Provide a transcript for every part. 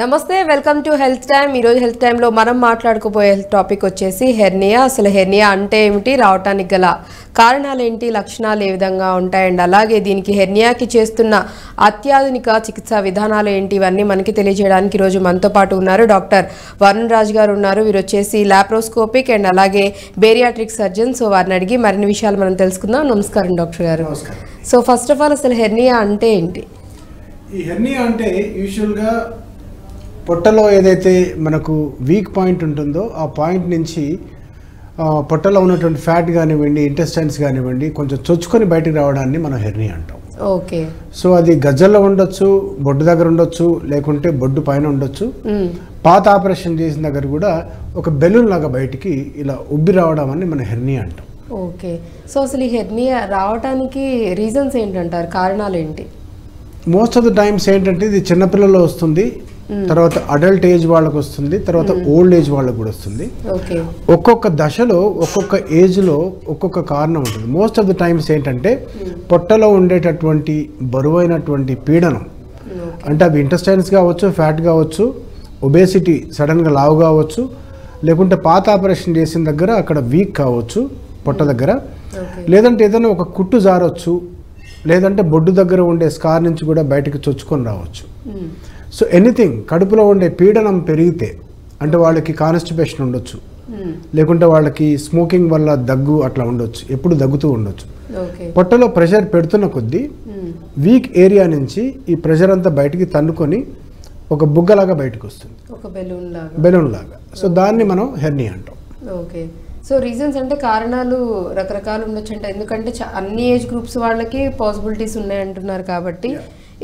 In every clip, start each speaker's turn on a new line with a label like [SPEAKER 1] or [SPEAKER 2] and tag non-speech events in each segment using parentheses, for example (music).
[SPEAKER 1] నమస్తే welcome to health time. ఈరోజు health టైంలో మనం మాట్లాడుకోబోయే టాపిక్ వచ్చేసి హెర్నియా. అసలు హెర్నియా అంటే ఏమిటి? రావటానికి గల కారణాలు ఏంటి లక్షణాలు ఏ విధంగా ఉంటాయండి అలాగే దీనికి హెర్నియాకి చేస్తున్న అత్యాధునిక చికిత్సా విధానాలు ఏంటి? ఇవన్నీ మనకి తెలియజేయడానికి ఈరోజు మనతో పాటు ఉన్నారు డాక్టర్ వరుణ్ రాజ్ గారు ఉన్నారు. వీరు వచ్చేసి లాప్రోస్కోపిక్ అండ్ అలాగే బేరియాట్రిక్ సర్జన్. సో వారిని అడిగి మరిన్ని విషయాలు మనం తెలుసుకుందాం. నమస్కారం డాక్టర్ గారు. సో ఫస్ట్ ఆఫ్ ఆల్ అసలు హెర్నియా అంటే ఏంటి?
[SPEAKER 2] ఈ హెర్నియా అంటే యూజువల్గా పొట్టలో ఏదైతే మనకు వీక్ పాయింట్ ఉంటుందో ఆ పాయింట్ నుంచి పొట్టలో ఉన్నటువంటి ఫ్యాట్ కానివ్వండి ఇంటెస్టైన్స్ కానివ్వండి కొంచెం చొచ్చుకొని బయటికి రావడాన్ని మనం హెర్నియా అంటాం.
[SPEAKER 1] ఓకే.
[SPEAKER 2] సో అది గజ్జల్లో ఉండొచ్చు బొడ్డు దగ్గర ఉండొచ్చు లేకుంటే బొడ్డు పైన ఉండొచ్చు. పాత ఆపరేషన్ చేసిన దగ్గర కూడా ఒక బెలూన్ లాగా బయటికి ఇలా ఉబ్బి రావడం అని మనం హెర్నియా అంటాం.
[SPEAKER 1] ఓకే. సో అసలు ఈ హెర్నియా రావడానికి రీజన్స్ ఏంటంటారు? కారణాలు ఏంటి?
[SPEAKER 2] మోస్ట్ ఆఫ్ ద టైమ్స్ ఏంటంటే ఇది చిన్నపిల్లల్లో వస్తుంది. తర్వాత అడల్ట్ ఏజ్ వాళ్ళకు వస్తుంది తర్వాత ఓల్డ్ ఏజ్ వాళ్ళకు కూడా వస్తుంది. ఒక్కొక్క దశలో ఒక్కొక్క ఏజ్లో ఒక్కొక్క కారణం ఉంటుంది. మోస్ట్ ఆఫ్ ద టైమ్స్ ఏంటంటే పొట్టలో ఉండేటటువంటి బరువైనటువంటి పీడనం. అంటే అవి ఇంటెస్టైన్స్ కావచ్చు ఫ్యాట్ కావచ్చు ఒబేసిటీ సడన్గా లావు కావచ్చు లేకుంటే పాత ఆపరేషన్ చేసిన దగ్గర అక్కడ వీక్ కావచ్చు పొట్ట దగ్గర. లేదంటే ఏదైనా ఒక కుట్టు జారొచ్చు లేదంటే బొడ్డు దగ్గర ఉండే స్కార్ నుంచి కూడా బయటకు చొచ్చుకొని రావచ్చు. సో ఎనీథింగ్ కడుపులో ఉండే పీడనం పెరిగితే అంటే వాళ్ళకి కాన్స్టిపేషన్ ఉండొచ్చు.
[SPEAKER 1] మ్మ్.
[SPEAKER 2] లేకుంటే వాళ్ళకి స్మోకింగ్ వల్ల దగ్గు అట్లా ఉండొచ్చు. ఎప్పుడు దగ్గుతూ ఉండొచ్చు. పొట్టలో ప్రెషర్ పెడుతున్న కొద్దీ. వీక్ ఏరియా నుంచి ఈ ప్రెషర్ అంతా బయటికి తన్నుకొని ఒక బుగ్గలాగా బయటకు వస్తుంది.
[SPEAKER 1] ఒక బెలూన్ లాగా.
[SPEAKER 2] బెలూన్ లాగా. సో దాన్ని మనం హెర్నీ అంటాం.
[SPEAKER 1] ఓకే సో రీజన్స్ అంటే కారణాలు రకరకాలు ఉండొచ్చు అంటే. ఎందుకంటే అన్ని ఏజ్ గ్రూప్స్ వాళ్ళకి పాసిబిలిటీస్ ఉన్నాయి అంటున్నారు కాబట్టి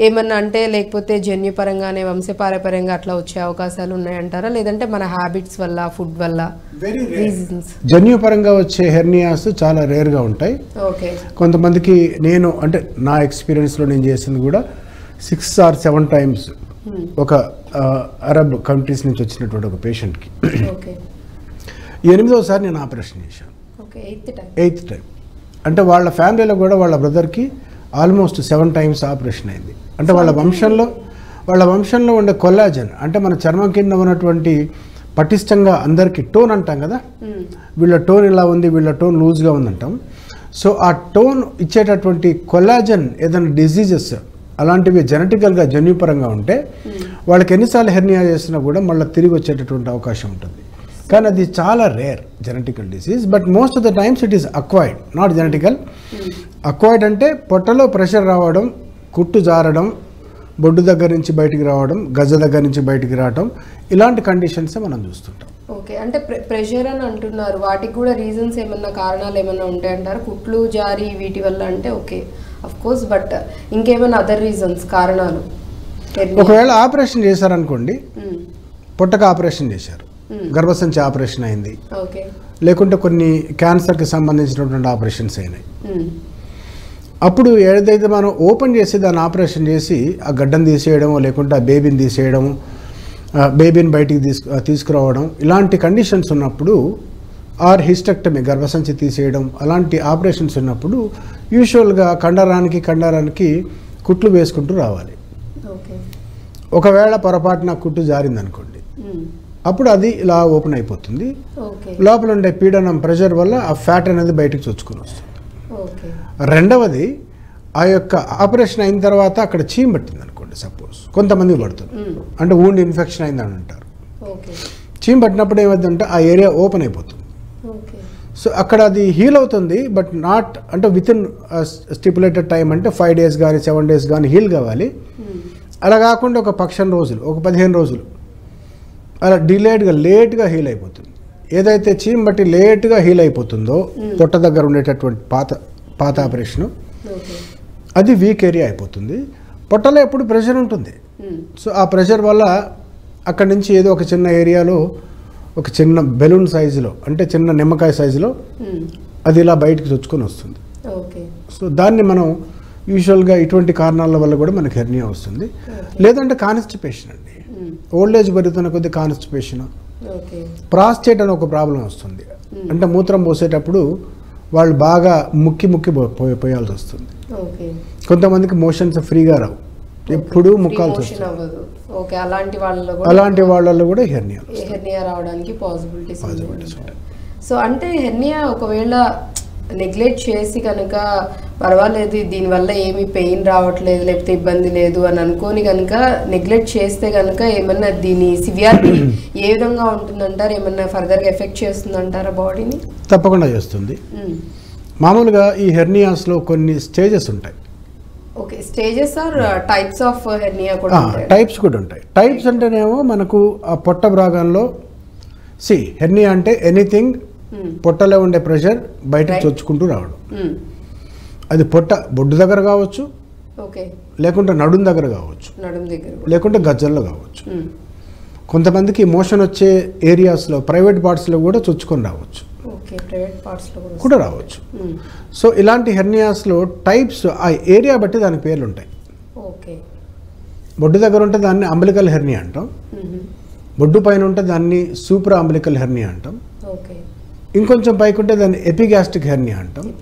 [SPEAKER 1] ఏమన్నా అంటే లేకపోతే జన్యుపరంగానే వంశపారపర్యంగా అట్లా వచ్చే అవకాశాలు ఉన్నాయంటారా? లేదంటే మన హ్యాబిట్స్ వల్ల ఫుడ్ వల్ల
[SPEAKER 2] వెరీ
[SPEAKER 1] రీజన్స్
[SPEAKER 2] జన్యుపరంగా వచ్చే హెర్నియాస్ చాలా రేర్గా ఉంటాయి.
[SPEAKER 1] ఓకే.
[SPEAKER 2] కొంతమందికి నేను అంటే నా ఎక్స్పీరియన్స్లో నేను చేసింది కూడా సిక్స్ ఆర్ సెవెన్ టైమ్స్ ఒక అరబ్ కంట్రీస్ నుంచి వచ్చినటువంటి ఒక పేషెంట్కి
[SPEAKER 1] ఓకే.
[SPEAKER 2] ఎనిమిదోసారి నేను ఆపరేషన్ చేశాను.
[SPEAKER 1] Okay eighth time.
[SPEAKER 2] Eighth time. అంటే వాళ్ళ ఫ్యామిలీలో కూడా వాళ్ళ బ్రదర్కి ఆల్మోస్ట్ సెవెన్ టైమ్స్ ఆపరేషన్ అయింది. అంటే వాళ్ళ వంశంలో వాళ్ళ వంశంలో ఉండే కొల్లాజన్ అంటే మన చర్మం కింద ఉన్నటువంటి పటిష్టంగా అందరికీ టోన్ అంటాం కదా? వీళ్ళ టోన్ ఇలా ఉంది వీళ్ళ టోన్ లూజ్గా ఉందంటాం. సో ఆ టోన్ ఇచ్చేటటువంటి కొల్లాజన్ ఏదైనా డిసీజెస్ అలాంటివి జెనటికల్గా జన్యుపరంగా ఉంటే వాళ్ళకి ఎన్నిసార్లు హెర్నియా చేసినా కూడా మళ్ళీ తిరిగి వచ్చేటటువంటి అవకాశం ఉంటుంది. కానీ అది చాలా rare genetical disease but most of the times it is acquired not genetical acquired అంటే పొట్టలో ప్రెషర్ రావడం కుట్టు జారడం బొడ్డు దగ్గర నుంచి బయటికి రావడం గజ దగ్గర నుంచి బయటికి రావడం ఇలాంటి కండిషన్స్ మనం చూస్తుంటాం
[SPEAKER 1] ఓకే అంటే ప్రె- ప్రెషర్ అని అంటున్నారు వాటికి కూడా రీజన్స్ ఏమన్నా కారణాలు ఏమన్నా ఉంటాయంటారు కుట్లు జారి వీటి వల్ల అంటే ఓకే అఫ్ కోర్స్ బట్ ఇంకేమైనా అదర్ రీజన్స్ కారణాలు.
[SPEAKER 2] ఒకవేళ ఆపరేషన్ చేశారనుకోండి
[SPEAKER 1] మ్మ్.
[SPEAKER 2] పొట్టకు ఆపరేషన్ చేశారు. గర్భసంచి ఆపరేషన్ అయింది. లేకుంటే కొన్ని క్యాన్సర్కి సంబంధించినటువంటి ఆపరేషన్స్ అయినాయి.
[SPEAKER 1] మ్మ్.
[SPEAKER 2] అప్పుడు ఏదైతే మనం ఓపెన్ చేసి దాన్ని ఆపరేషన్ చేసి ఆ గడ్డను తీసేయడము లేకుంటే ఆ బేబీని తీసేయడము ఆ బేబీని బయటికి తీసుకు తీసుకురావడం ఇలాంటి కండిషన్స్ ఉన్నప్పుడు ఆర్ హిస్టెక్టమీ గర్భసంచి తీసేయడం అలాంటి ఆపరేషన్స్ ఉన్నప్పుడు యూజువల్గా కండరానికి కండరానికి కుట్లు వేసుకుంటూ రావాలి. ఒకవేళ పొరపాటున కుట్టు జారిందనుకోండి.
[SPEAKER 1] మ్మ్.
[SPEAKER 2] అప్పుడు అది ఇలా ఓపెన్ అయిపోతుంది. లోపల ఉండే పీడనం ప్రెషర్ వల్ల ఆ ఫ్యాట్ అనేది బయటికి చొచ్చుకొని వస్తుంది. రెండవది ఆ యొక్క ఆపరేషన్ అయిన తర్వాత అక్కడ చీమ్ పట్టింది అనుకోండి సపోజ్. కొంతమంది పడుతుంది. అంటే ఊండ్ ఇన్ఫెక్షన్ అయిందని అంటారు.
[SPEAKER 1] ఓకే.
[SPEAKER 2] చీమ్ పట్టినప్పుడు ఏమవుతుందంటే ఆ ఏరియా ఓపెన్ అయిపోతుంది. సో అక్కడ అది హీల్ అవుతుంది బట్ నాట్ అంటే విత్ ఇన్ స్టిపులేటెడ్ టైం అంటే ఫైవ్ డేస్ కానీ సెవెన్ డేస్ కానీ హీల్ కావాలి. అలా కాకుండా ఒక పక్షం రోజులు ఒక పదిహేను రోజులు. అలా డిలేడ్గా లేట్గా హీల్ అయిపోతుంది. ఏదైతే చీమ్ బట్టి లేట్గా హీల్ అయిపోతుందో పొట్ట దగ్గర ఉండేటటువంటి పాత పాత ఆపరేషను అది వీక్ ఏరియా అయిపోతుంది. పొట్టలో ఎప్పుడు ప్రెషర్ ఉంటుంది. సో ఆ ప్రెషర్ వల్ల అక్కడి నుంచి ఏదో ఒక చిన్న ఏరియాలో ఒక చిన్న బెలూన్ సైజులో అంటే చిన్న నిమ్మకాయ సైజులో. అది ఇలా బయటికి చొచ్చుకొని వస్తుంది.
[SPEAKER 1] ఓకే.
[SPEAKER 2] సో దాన్ని మనం యూజువల్గా ఇటువంటి కారణాల వల్ల కూడా మనకి హెర్నియా వస్తుంది. లేదంటే కాన్స్టిపేషన్ అండి. ఓల్డ్ ఏజ్ పెరుగుతున్న కొద్ది కాన్స్టిపేషన్ ప్రాస్టేట్ అని ఒక ప్రాబ్లం వస్తుంది. అంటే మూత్రం పోసేటప్పుడు వాళ్ళు బాగా ముక్కి ముక్కి పోయాల్సి వస్తుంది. కొంతమందికి మోషన్స్ ఫ్రీగా రావు. ఎప్పుడూ ముక్కాల్సి
[SPEAKER 1] ఓకే అలాంటి వాళ్ళలో కూడా
[SPEAKER 2] అలాంటి వాళ్ళల్లో కూడా హెర్నియా
[SPEAKER 1] హెర్నియా రావడానికి పాసిబిలిటీస్ సో అంటే హెర్నియా ఒకవేళ నెగ్లెక్ట్ చేసి కనుక పర్వాలేదు దీనివల్ల ఏమీ పెయిన్ రావట్లేదు లేకపోతే ఇబ్బంది లేదు అని అనుకోని కనుక నెగ్లెక్ట్ చేస్తే కనుక ఏమన్నా దీని సివియారిటీ (clears throat) ఏ విధంగా ఉంటుందంటారు? ఏమన్నా ఫర్దర్గా ఎఫెక్ట్ చేస్తుందంటారా బాడీని?
[SPEAKER 2] తప్పకుండా చేస్తుంది. మామూలుగా ఈ హెర్నియాస్లో కొన్ని స్టేజెస్ ఉంటాయి.
[SPEAKER 1] Okay stages or types of hernia కూడా
[SPEAKER 2] టైప్స్ కూడా ఉంటాయి. టైప్స్ అంటేనేమో మనకు ఆ పొట్ట భాగంలో సి హెర్నియా అంటే ఎనీథింగ్ పొట్టలో ఉండే ప్రెషర్ బయటకు. చొచ్చుకుంటూ రావడం. అది పొట్ట బొడ్డు దగ్గర కావచ్చు లేకుంటే నడుం దగ్గర కావచ్చు. లేకుంటే గజ్జల్లో కావచ్చు.
[SPEAKER 1] మ్మ్.
[SPEAKER 2] కొంతమందికి మోషన్ వచ్చే ఏరియాస్లో ప్రైవేట్ పార్ట్స్లో కూడా చొచ్చుకొని రావచ్చు.
[SPEAKER 1] కూడా
[SPEAKER 2] రావచ్చు. సో ఇలాంటి హెర్నియాస్లో టైప్స్ ఆ ఏరియా బట్టి దాని పేర్లు ఉంటాయి
[SPEAKER 1] ఓకే
[SPEAKER 2] బొడ్డు దగ్గర ఉంటే దాన్ని అంబలికల్ హెర్నియా అంటాం.
[SPEAKER 1] మ్మ్.
[SPEAKER 2] బొడ్డు పైన ఉంటే దాన్ని సూపర్ అంబలికల్ హెర్నియా అంటాం.
[SPEAKER 1] ఓకే
[SPEAKER 2] ఇంకొంచెం పైకి ఉంటే దాన్ని ఎపిగాస్టిక్ హెర్నియా అంటాం.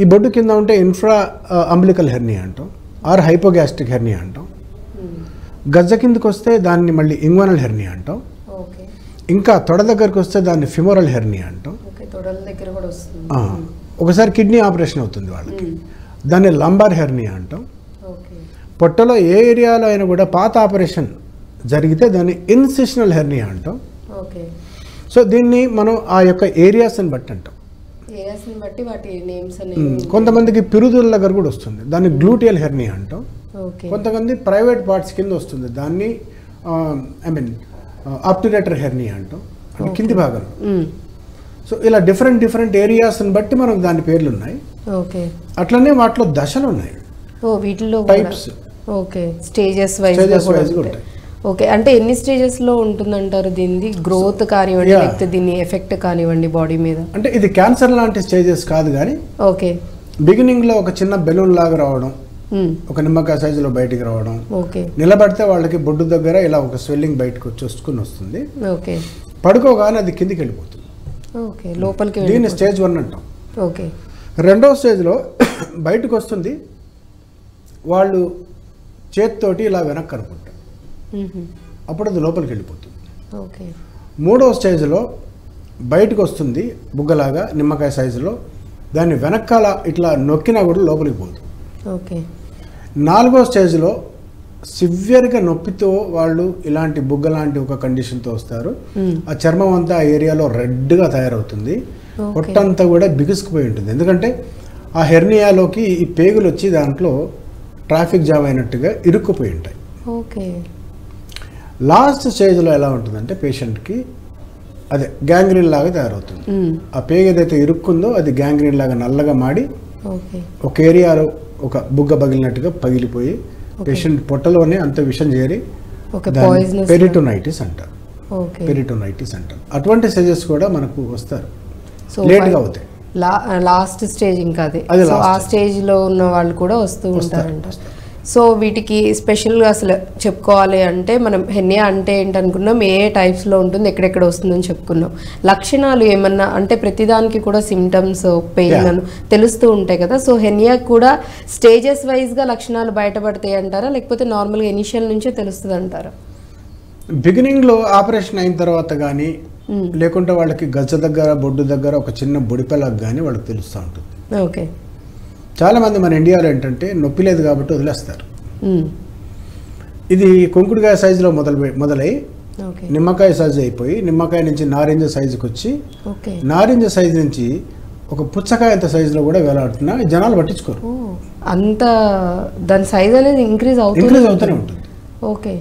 [SPEAKER 2] ఈ బొడ్డు కింద ఉంటే ఇన్ఫ్రా అంబలికల్ హెర్నియా అంటాం. ఆర్ హైపోగాస్టిక్ హెర్నియా అంటాం. గజ్జ కిందకి వస్తే దాన్ని మళ్ళీ ఇంగ్వనల్ హెర్నియా అంటాం. ఇంకా తొడ దగ్గరికి వస్తే దాన్ని ఫిమోరల్ హెర్నియా అంటాం. ఒకసారి కిడ్నీ ఆపరేషన్ అవుతుంది వాళ్ళకి.
[SPEAKER 1] మ్మ్.
[SPEAKER 2] దాన్ని లంబార్ హెర్నియా అంటాం. పొట్టలో ఏ ఏరియాలో అయినా కూడా పాత ఆపరేషన్ జరిగితే దాన్ని ఇన్సిషనల్ హెర్నియా అంటాం.
[SPEAKER 1] ఓకే.
[SPEAKER 2] సో దీన్ని మనం ఆ యొక్క ఏరియాస్ని బట్టి అంటాం.
[SPEAKER 1] బట్టి వాటి నేమ్స్
[SPEAKER 2] కొంతమందికి పిరుదుల దగ్గర కూడా వస్తుంది. దాన్ని గ్లూటియల్ హెర్నియా అంటాం. కొంతమంది ప్రైవేట్ పార్ట్స్ కింద వస్తుంది. దాన్ని ఐ మీన్ ఆప్టిరేటర్ హెర్నియా అంటాం. అంటే కింది భాగంలో
[SPEAKER 1] మ్మ్.
[SPEAKER 2] సో ఇలా డిఫరెంట్ డిఫరెంట్ ఏరియాస్ని బట్టి మనకు దాని పేర్లు ఉన్నాయి
[SPEAKER 1] ఓకే
[SPEAKER 2] అట్లనే వాటిలో దశలు ఉన్నాయి
[SPEAKER 1] ఓ కూడా.
[SPEAKER 2] Types
[SPEAKER 1] okay stages wise
[SPEAKER 2] wise గా
[SPEAKER 1] ఉంటాయి. ఓకే అంటే ఎన్ని స్టేజెస్లో ఉంటుందంటారు దీనిది? గ్రోత్ కానివ్వండి. లేకపోతే దీని ఎఫెక్ట్ కానివ్వండి బాడీ మీద?
[SPEAKER 2] అంటే ఇది క్యాన్సర్ లాంటి స్టేజెస్ కాదు కానీ
[SPEAKER 1] ఓకే.
[SPEAKER 2] బిగినింగ్లో ఒక చిన్న బెలూన్ లాగా రావడం
[SPEAKER 1] మ్మ్.
[SPEAKER 2] ఒక నిమ్మకాయ సైజులో బయటికి రావడం
[SPEAKER 1] ఓకే.
[SPEAKER 2] నిలబడితే వాళ్ళకి బొడ్డు దగ్గర ఇలా ఒక స్వెల్లింగ్ బయటకు వచ్చి వస్తుకుని వస్తుంది.
[SPEAKER 1] ఓకే.
[SPEAKER 2] పడుకోగానే అది కిందికి వెళ్ళిపోతుంది.
[SPEAKER 1] ఓకే లోపలికి
[SPEAKER 2] దీన్ని. స్టేజ్ వన్ అంటాం.
[SPEAKER 1] ఓకే.
[SPEAKER 2] రెండో స్టేజ్లో (coughs) బయటకు వస్తుంది వాళ్ళు చేతితోటి ఇలా వెనక్కి అనుకుంటారు. అప్పుడు అది లోపలికి వెళ్ళిపోతుంది.
[SPEAKER 1] ఓకే.
[SPEAKER 2] మూడో స్టేజ్లో బయటకు వస్తుంది బుగ్గలాగా నిమ్మకాయ సైజులో. దాన్ని వెనకాల ఇట్లా నొక్కినా కూడా లోపలికి పోదు.
[SPEAKER 1] ఓకే.
[SPEAKER 2] నాలుగో స్టేజ్లో సివియర్గా నొప్పితో వాళ్ళు ఇలాంటి బుగ్గ లాంటి ఒక కండిషన్తో వస్తారు. ఆ చర్మం అంతా ఆ ఏరియాలో రెడ్గా తయారవుతుంది. పొట్టంతా కూడా బిగుసుకుపోయి ఉంటుంది. ఎందుకంటే ఆ హెర్నియాలోకి ఈ పేగులు వచ్చి దాంట్లో ట్రాఫిక్ జామ్ అయినట్టుగా ఇరుక్కుపోయి ఉంటాయి.
[SPEAKER 1] ఓకే.
[SPEAKER 2] లాస్ట్ స్టేజ్లో ఎలా ఉంటుందంటే పేషెంట్కి అదే గ్యాంగ్రీన్ లాగా తయారవుతుంది. ఆ పేగు ఏదైతే ఇరుక్కుందో అది గ్యాంగ్రీన్ లాగా నల్లగా మాడి ఒక ఏరియాలో ఒక బుగ్గ పగిలినట్టుగా పగిలిపోయి పేషెంట్ పొట్టలోనే అంత విషం చేరి పెరిటోనైటిస్ అంటారు పెరిటోనైటిస్ అంటారు అటువంటి స్టేజెస్ కూడా మనకు వస్తారు.
[SPEAKER 1] సో
[SPEAKER 2] లేట్గా అవుతాయి.
[SPEAKER 1] లాస్ట్ స్టేజ్ ఇంకా అదే. ఆ స్టేజ్. లో ఉన్న వాళ్ళు కూడా వస్తూ ఉంటారంట. సో వీటికి స్పెషల్గా అసలు చెప్పుకోవాలి అంటే మనం హెన్యా అంటే ఏంటనుకున్నాం ఏ టైప్స్లో ఉంటుంది ఎక్కడెక్కడ వస్తుందని చెప్పుకున్నాం. లక్షణాలు ఏమన్నా అంటే ప్రతిదానికి కూడా సిమ్టమ్స్ పెయిన్. అని తెలుస్తూ ఉంటాయి కదా. సో హెన్యా కూడా స్టేజెస్ వైజ్గా లక్షణాలు బయటపడతాయి అంటారా? లేకపోతే నార్మల్గా ఇనిషియల్ నుంచే తెలుస్తుంది అంటారా?
[SPEAKER 2] బిగినింగ్లో ఆపరేషన్ అయిన తర్వాత కానీ
[SPEAKER 1] మ్మ్.
[SPEAKER 2] లేకుంటే వాళ్ళకి గజ్జ దగ్గర బొడ్డు దగ్గర ఒక చిన్న బొడిపెలకు కానీ వాళ్ళకి తెలుస్తూ ఉంటుంది.
[SPEAKER 1] ఓకే
[SPEAKER 2] చాలామంది మన ఇండియాలో ఏంటంటే నొప్పి లేదు కాబట్టి వదిలేస్తారు. ఇది కొంకుడుకాయ సైజులో మొదలు మొదలై నిమ్మకాయ సైజు అయిపోయి నిమ్మకాయ నుంచి నారింజ సైజుకి వచ్చి
[SPEAKER 1] ఓకే.
[SPEAKER 2] నారింజ సైజు నుంచి ఒక పుచ్చకాయ అంత సైజులో కూడా వేలాడుతున్నా జనాలు పట్టించుకోరు.
[SPEAKER 1] అంత దాని సైజ్ అనేది ఇంక్రీజ్ అవుతుంది
[SPEAKER 2] ఇంక్రీజ్ అవుతూనే ఉంటుంది.
[SPEAKER 1] ఓకే.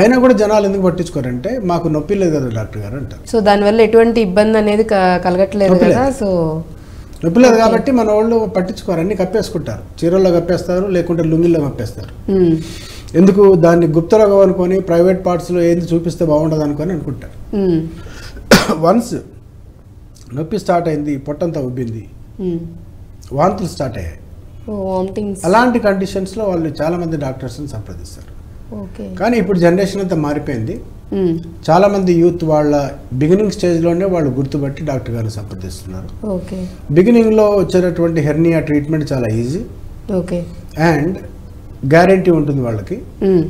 [SPEAKER 2] అయినా కూడా జనాలు ఎందుకు పట్టించుకోరంటే మాకు నొప్పి లేదు కదా డాక్టర్ గారు అంటారు.
[SPEAKER 1] సో దానివల్ల ఎటువంటి ఇబ్బంది అనేది కలగట్లేదు కదా సో
[SPEAKER 2] నొప్పి లేదు కాబట్టి మన వాళ్ళు పట్టించుకోరు. అన్ని కప్పేసుకుంటారు. చీరల్లో కప్పేస్తారు లేకుంటే లుంగిల్లో కప్పేస్తారు. ఎందుకు? దాన్ని గుప్తరోగం అనుకొని ప్రైవేట్ పార్ట్స్లో ఏంది చూపిస్తే బాగుండదు అనుకొని అనుకుంటారు. (coughs) వన్స్ నొప్పి స్టార్ట్ అయింది పొట్టంతా ఉబ్బింది. వాంతులు స్టార్ట్ అయ్యాయి. అలాంటి కండిషన్స్లో వాళ్ళు చాలామంది డాక్టర్స్ని సంప్రదిస్తారు.
[SPEAKER 1] ఓకే.
[SPEAKER 2] కానీ ఇప్పుడు జనరేషన్ అంతా మారిపోయింది. చాలామంది యూత్ వాళ్ళ బిగినింగ్ స్టేజ్లోనే వాళ్ళు గుర్తుపట్టి డాక్టర్ గారిని సంప్రదిస్తున్నారు.
[SPEAKER 1] ఓకే
[SPEAKER 2] బిగినింగ్లో వచ్చేటటువంటి హెర్నియా ట్రీట్మెంట్ చాలా ఈజీ.
[SPEAKER 1] ఓకే
[SPEAKER 2] అండ్ గ్యారంటీ ఉంటుంది వాళ్ళకి.
[SPEAKER 1] మ్మ్.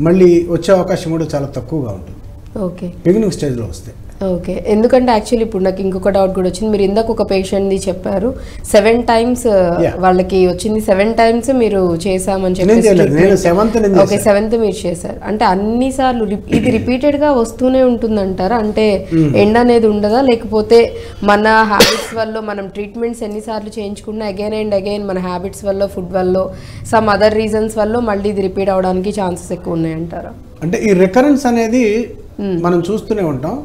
[SPEAKER 2] మళ్ళీ వచ్చే అవకాశం కూడా చాలా తక్కువగా ఉంటుంది.
[SPEAKER 1] ఓకే
[SPEAKER 2] బిగినింగ్ స్టేజ్లో వస్తే.
[SPEAKER 1] ఓకే. ఎందుకంటే యాక్చువల్లీ ఇప్పుడు నాకు ఇంకొక డౌట్ కూడా వచ్చింది. మీరు ఇందాక ఒక పేషెంట్ది చెప్పారు. Seven times
[SPEAKER 2] Yeah.
[SPEAKER 1] వాళ్ళకి వచ్చింది. సెవెన్ టైమ్స్ మీరు
[SPEAKER 2] seventh నేను
[SPEAKER 1] ఓకే. సెవెంత్ మీరు చేశారు. అంటే అన్ని సార్లు ఇది రిపీటెడ్గా వస్తూనే ఉంటుందంటారా? అంటే ఎండ్ అనేది ఉండదా? లేకపోతే మన హ్యాబిట్స్ వల్ల మనం ట్రీట్మెంట్స్ ఎన్నిసార్లు చేయించుకున్నా అగైన్ అండ్ అగైన్ మన హ్యాబిట్స్ వల్ల ఫుడ్ వల్ల సమ్ అదర్ రీజన్స్ వల్ల మళ్ళీ ఇది రిపీట్ అవడానికి ఛాన్సెస్ ఎక్కువ ఉన్నాయంటారా?
[SPEAKER 2] అంటే ఈ రికరెన్స్ అనేది మనం చూస్తూనే ఉంటాం.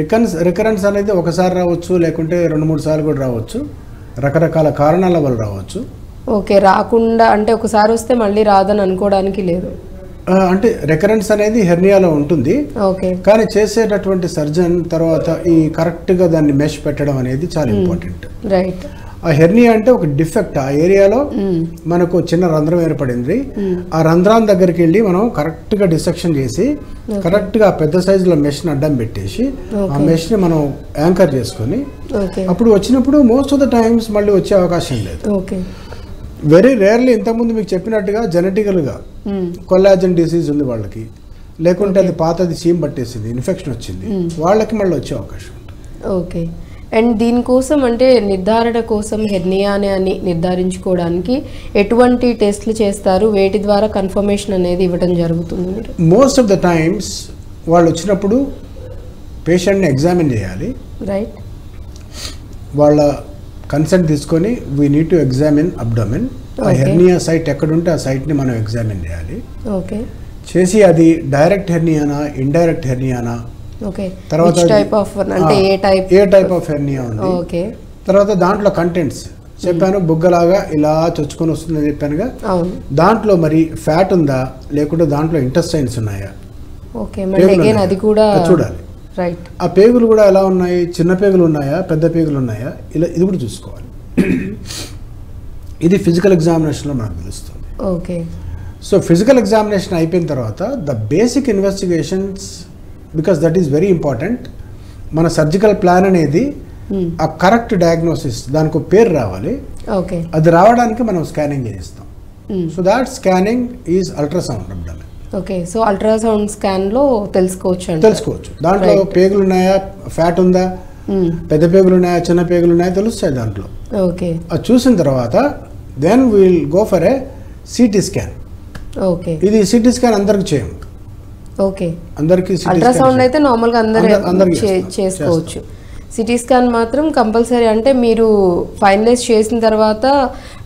[SPEAKER 2] రికరెన్స్ రికరెన్స్ అనేది ఒకసారి రావచ్చు లేకుంటే రెండు మూడు సార్లు కూడా రావచ్చు. రకరకాల కారణాల వల్ల రావచ్చు.
[SPEAKER 1] ఓకే రాకుండా అంటే ఒకసారి వస్తే మళ్ళీ రాదని అనుకోవడానికి లేదు.
[SPEAKER 2] అంటే రికరెన్స్ అనేది హెర్నియాలో ఉంటుంది.
[SPEAKER 1] ఓకే.
[SPEAKER 2] కానీ చేసేటటువంటి సర్జన్ తర్వాత ఈ కరెక్ట్గా దాన్ని మెష్ పెట్టడం అనేది చాలా ఇంపార్టెంట్.
[SPEAKER 1] రైట్.
[SPEAKER 2] ఆ హెర్నియా అంటే ఒక డిఫెక్ట్. ఆ ఏరియాలో మనకు చిన్న రంధ్రం ఏర్పడింది. ఆ రంధ్రం దగ్గరికి వెళ్ళి మనం కరెక్ట్గా డిసెక్షన్ చేసి కరెక్ట్గా పెద్ద సైజులో మెష్ని అడ్డం పెట్టేసి ఆ మెష్ని మనం యాంకర్ చేసుకొని అప్పుడు వచ్చినప్పుడు మోస్ట్ ఆఫ్ ద టైమ్స్ మళ్ళీ వచ్చే అవకాశం లేదు.
[SPEAKER 1] ఓకే.
[SPEAKER 2] వెరీ రేర్లీ ఇంతకుముందు మీకు చెప్పినట్టుగా జెనెటికల్గా కొల్లాజన్ డిసీజ్ ఉంది వాళ్ళకి. లేకుంటే అది పాతది సీమ్ పట్టేసింది ఇన్ఫెక్షన్ వచ్చింది. వాళ్ళకి మళ్ళీ వచ్చే అవకాశం ఉంటుంది.
[SPEAKER 1] ఓకే. అండ్ దీనికోసం అంటే నిర్ధారణ కోసం హెర్నియానే అని నిర్ధారించుకోవడానికి ఎటువంటి టెస్ట్లు చేస్తారు? వేటి ద్వారా కన్ఫర్మేషన్ అనేది ఇవ్వడం జరుగుతుంది మీరు?
[SPEAKER 2] మోస్ట్ ఆఫ్ ద టైమ్స్ వాళ్ళు వచ్చినప్పుడు పేషెంట్ని ఎగ్జామిన్ చేయాలి.
[SPEAKER 1] రైట్
[SPEAKER 2] వాళ్ళ కన్సెంట్ తీసుకొని we need to examine abdomen. Hernia site ఎక్కడుంటే ఆ సైట్ని మనం ఎగ్జామిన్ చేయాలి.
[SPEAKER 1] ఓకే
[SPEAKER 2] చేసి అది డైరెక్ట్ హెర్నియానా ఇండైరెక్ట్ హెర్నియానా
[SPEAKER 1] ఓకే
[SPEAKER 2] తర్వాత
[SPEAKER 1] టైప్ ఆఫ్ అంటే ఏ టైప్
[SPEAKER 2] ఏ టైప్ ఆఫ్ హెర్నియా ఉంది.
[SPEAKER 1] ఓకే
[SPEAKER 2] తర్వాత దాంట్లో కంటెంట్స్ చెప్పాను బుగ్గలాగా ఇలా చొచ్చుకొని వస్తుందని చెప్పానుగా దాంట్లో మరి ఫ్యాట్ ఉందా? లేకుంటే దాంట్లో ఇంటెస్టైన్స్ ఉన్నాయా?
[SPEAKER 1] ఓకే? అది కూడా
[SPEAKER 2] చూడాలి.
[SPEAKER 1] రైట్
[SPEAKER 2] ఆ పేగులు కూడా ఎలా ఉన్నాయి? చిన్న పేగులు ఉన్నాయా? పెద్ద పేగులు ఉన్నాయా? ఇలా ఇది కూడా చూసుకోవాలి. ఇది ఫిజికల్ ఎగ్జామినేషన్లో మనకు తెలుస్తుంది.
[SPEAKER 1] ఓకే
[SPEAKER 2] సో ఫిజికల్ ఎగ్జామినేషన్ అయిపోయిన తర్వాత the basic investigations because that is very important మన సర్జికల్ ప్లాన్ అనేది ఆ కరెక్ట్ డయాగ్నోసిస్ దానికి ఒక పేరు రావాలి.
[SPEAKER 1] ఓకే
[SPEAKER 2] అది రావడానికి మనం స్కానింగ్ చేయిస్తాం so that scanning is ultrasound abdomen
[SPEAKER 1] okay so ultrasound స్కాన్లో తెలుసుకోవచ్చు
[SPEAKER 2] తెలుసుకోవచ్చు. దాంట్లో. పేగులు ఉన్నాయా ఫ్యాట్ ఉందా?
[SPEAKER 1] మ్మ్.
[SPEAKER 2] పెద్ద పేగులు ఉన్నాయా చిన్న పేగులు ఉన్నాయా తెలుస్తాయి దాంట్లో.
[SPEAKER 1] ఓకే
[SPEAKER 2] అది చూసిన తర్వాత then will go for a CT scan
[SPEAKER 1] okay
[SPEAKER 2] ఇది సిటీ స్కాన్ అందరికి చేయము
[SPEAKER 1] ఓకే.
[SPEAKER 2] అందరికి
[SPEAKER 1] అల్ట్రాసౌండ్ అయితే నార్మల్గా అందరూ. చేసుకోవచ్చు. సిటీ స్కాన్ మాత్రం కంపల్సరీ అంటే మీరు ఫైనలైజ్ చేసిన తర్వాత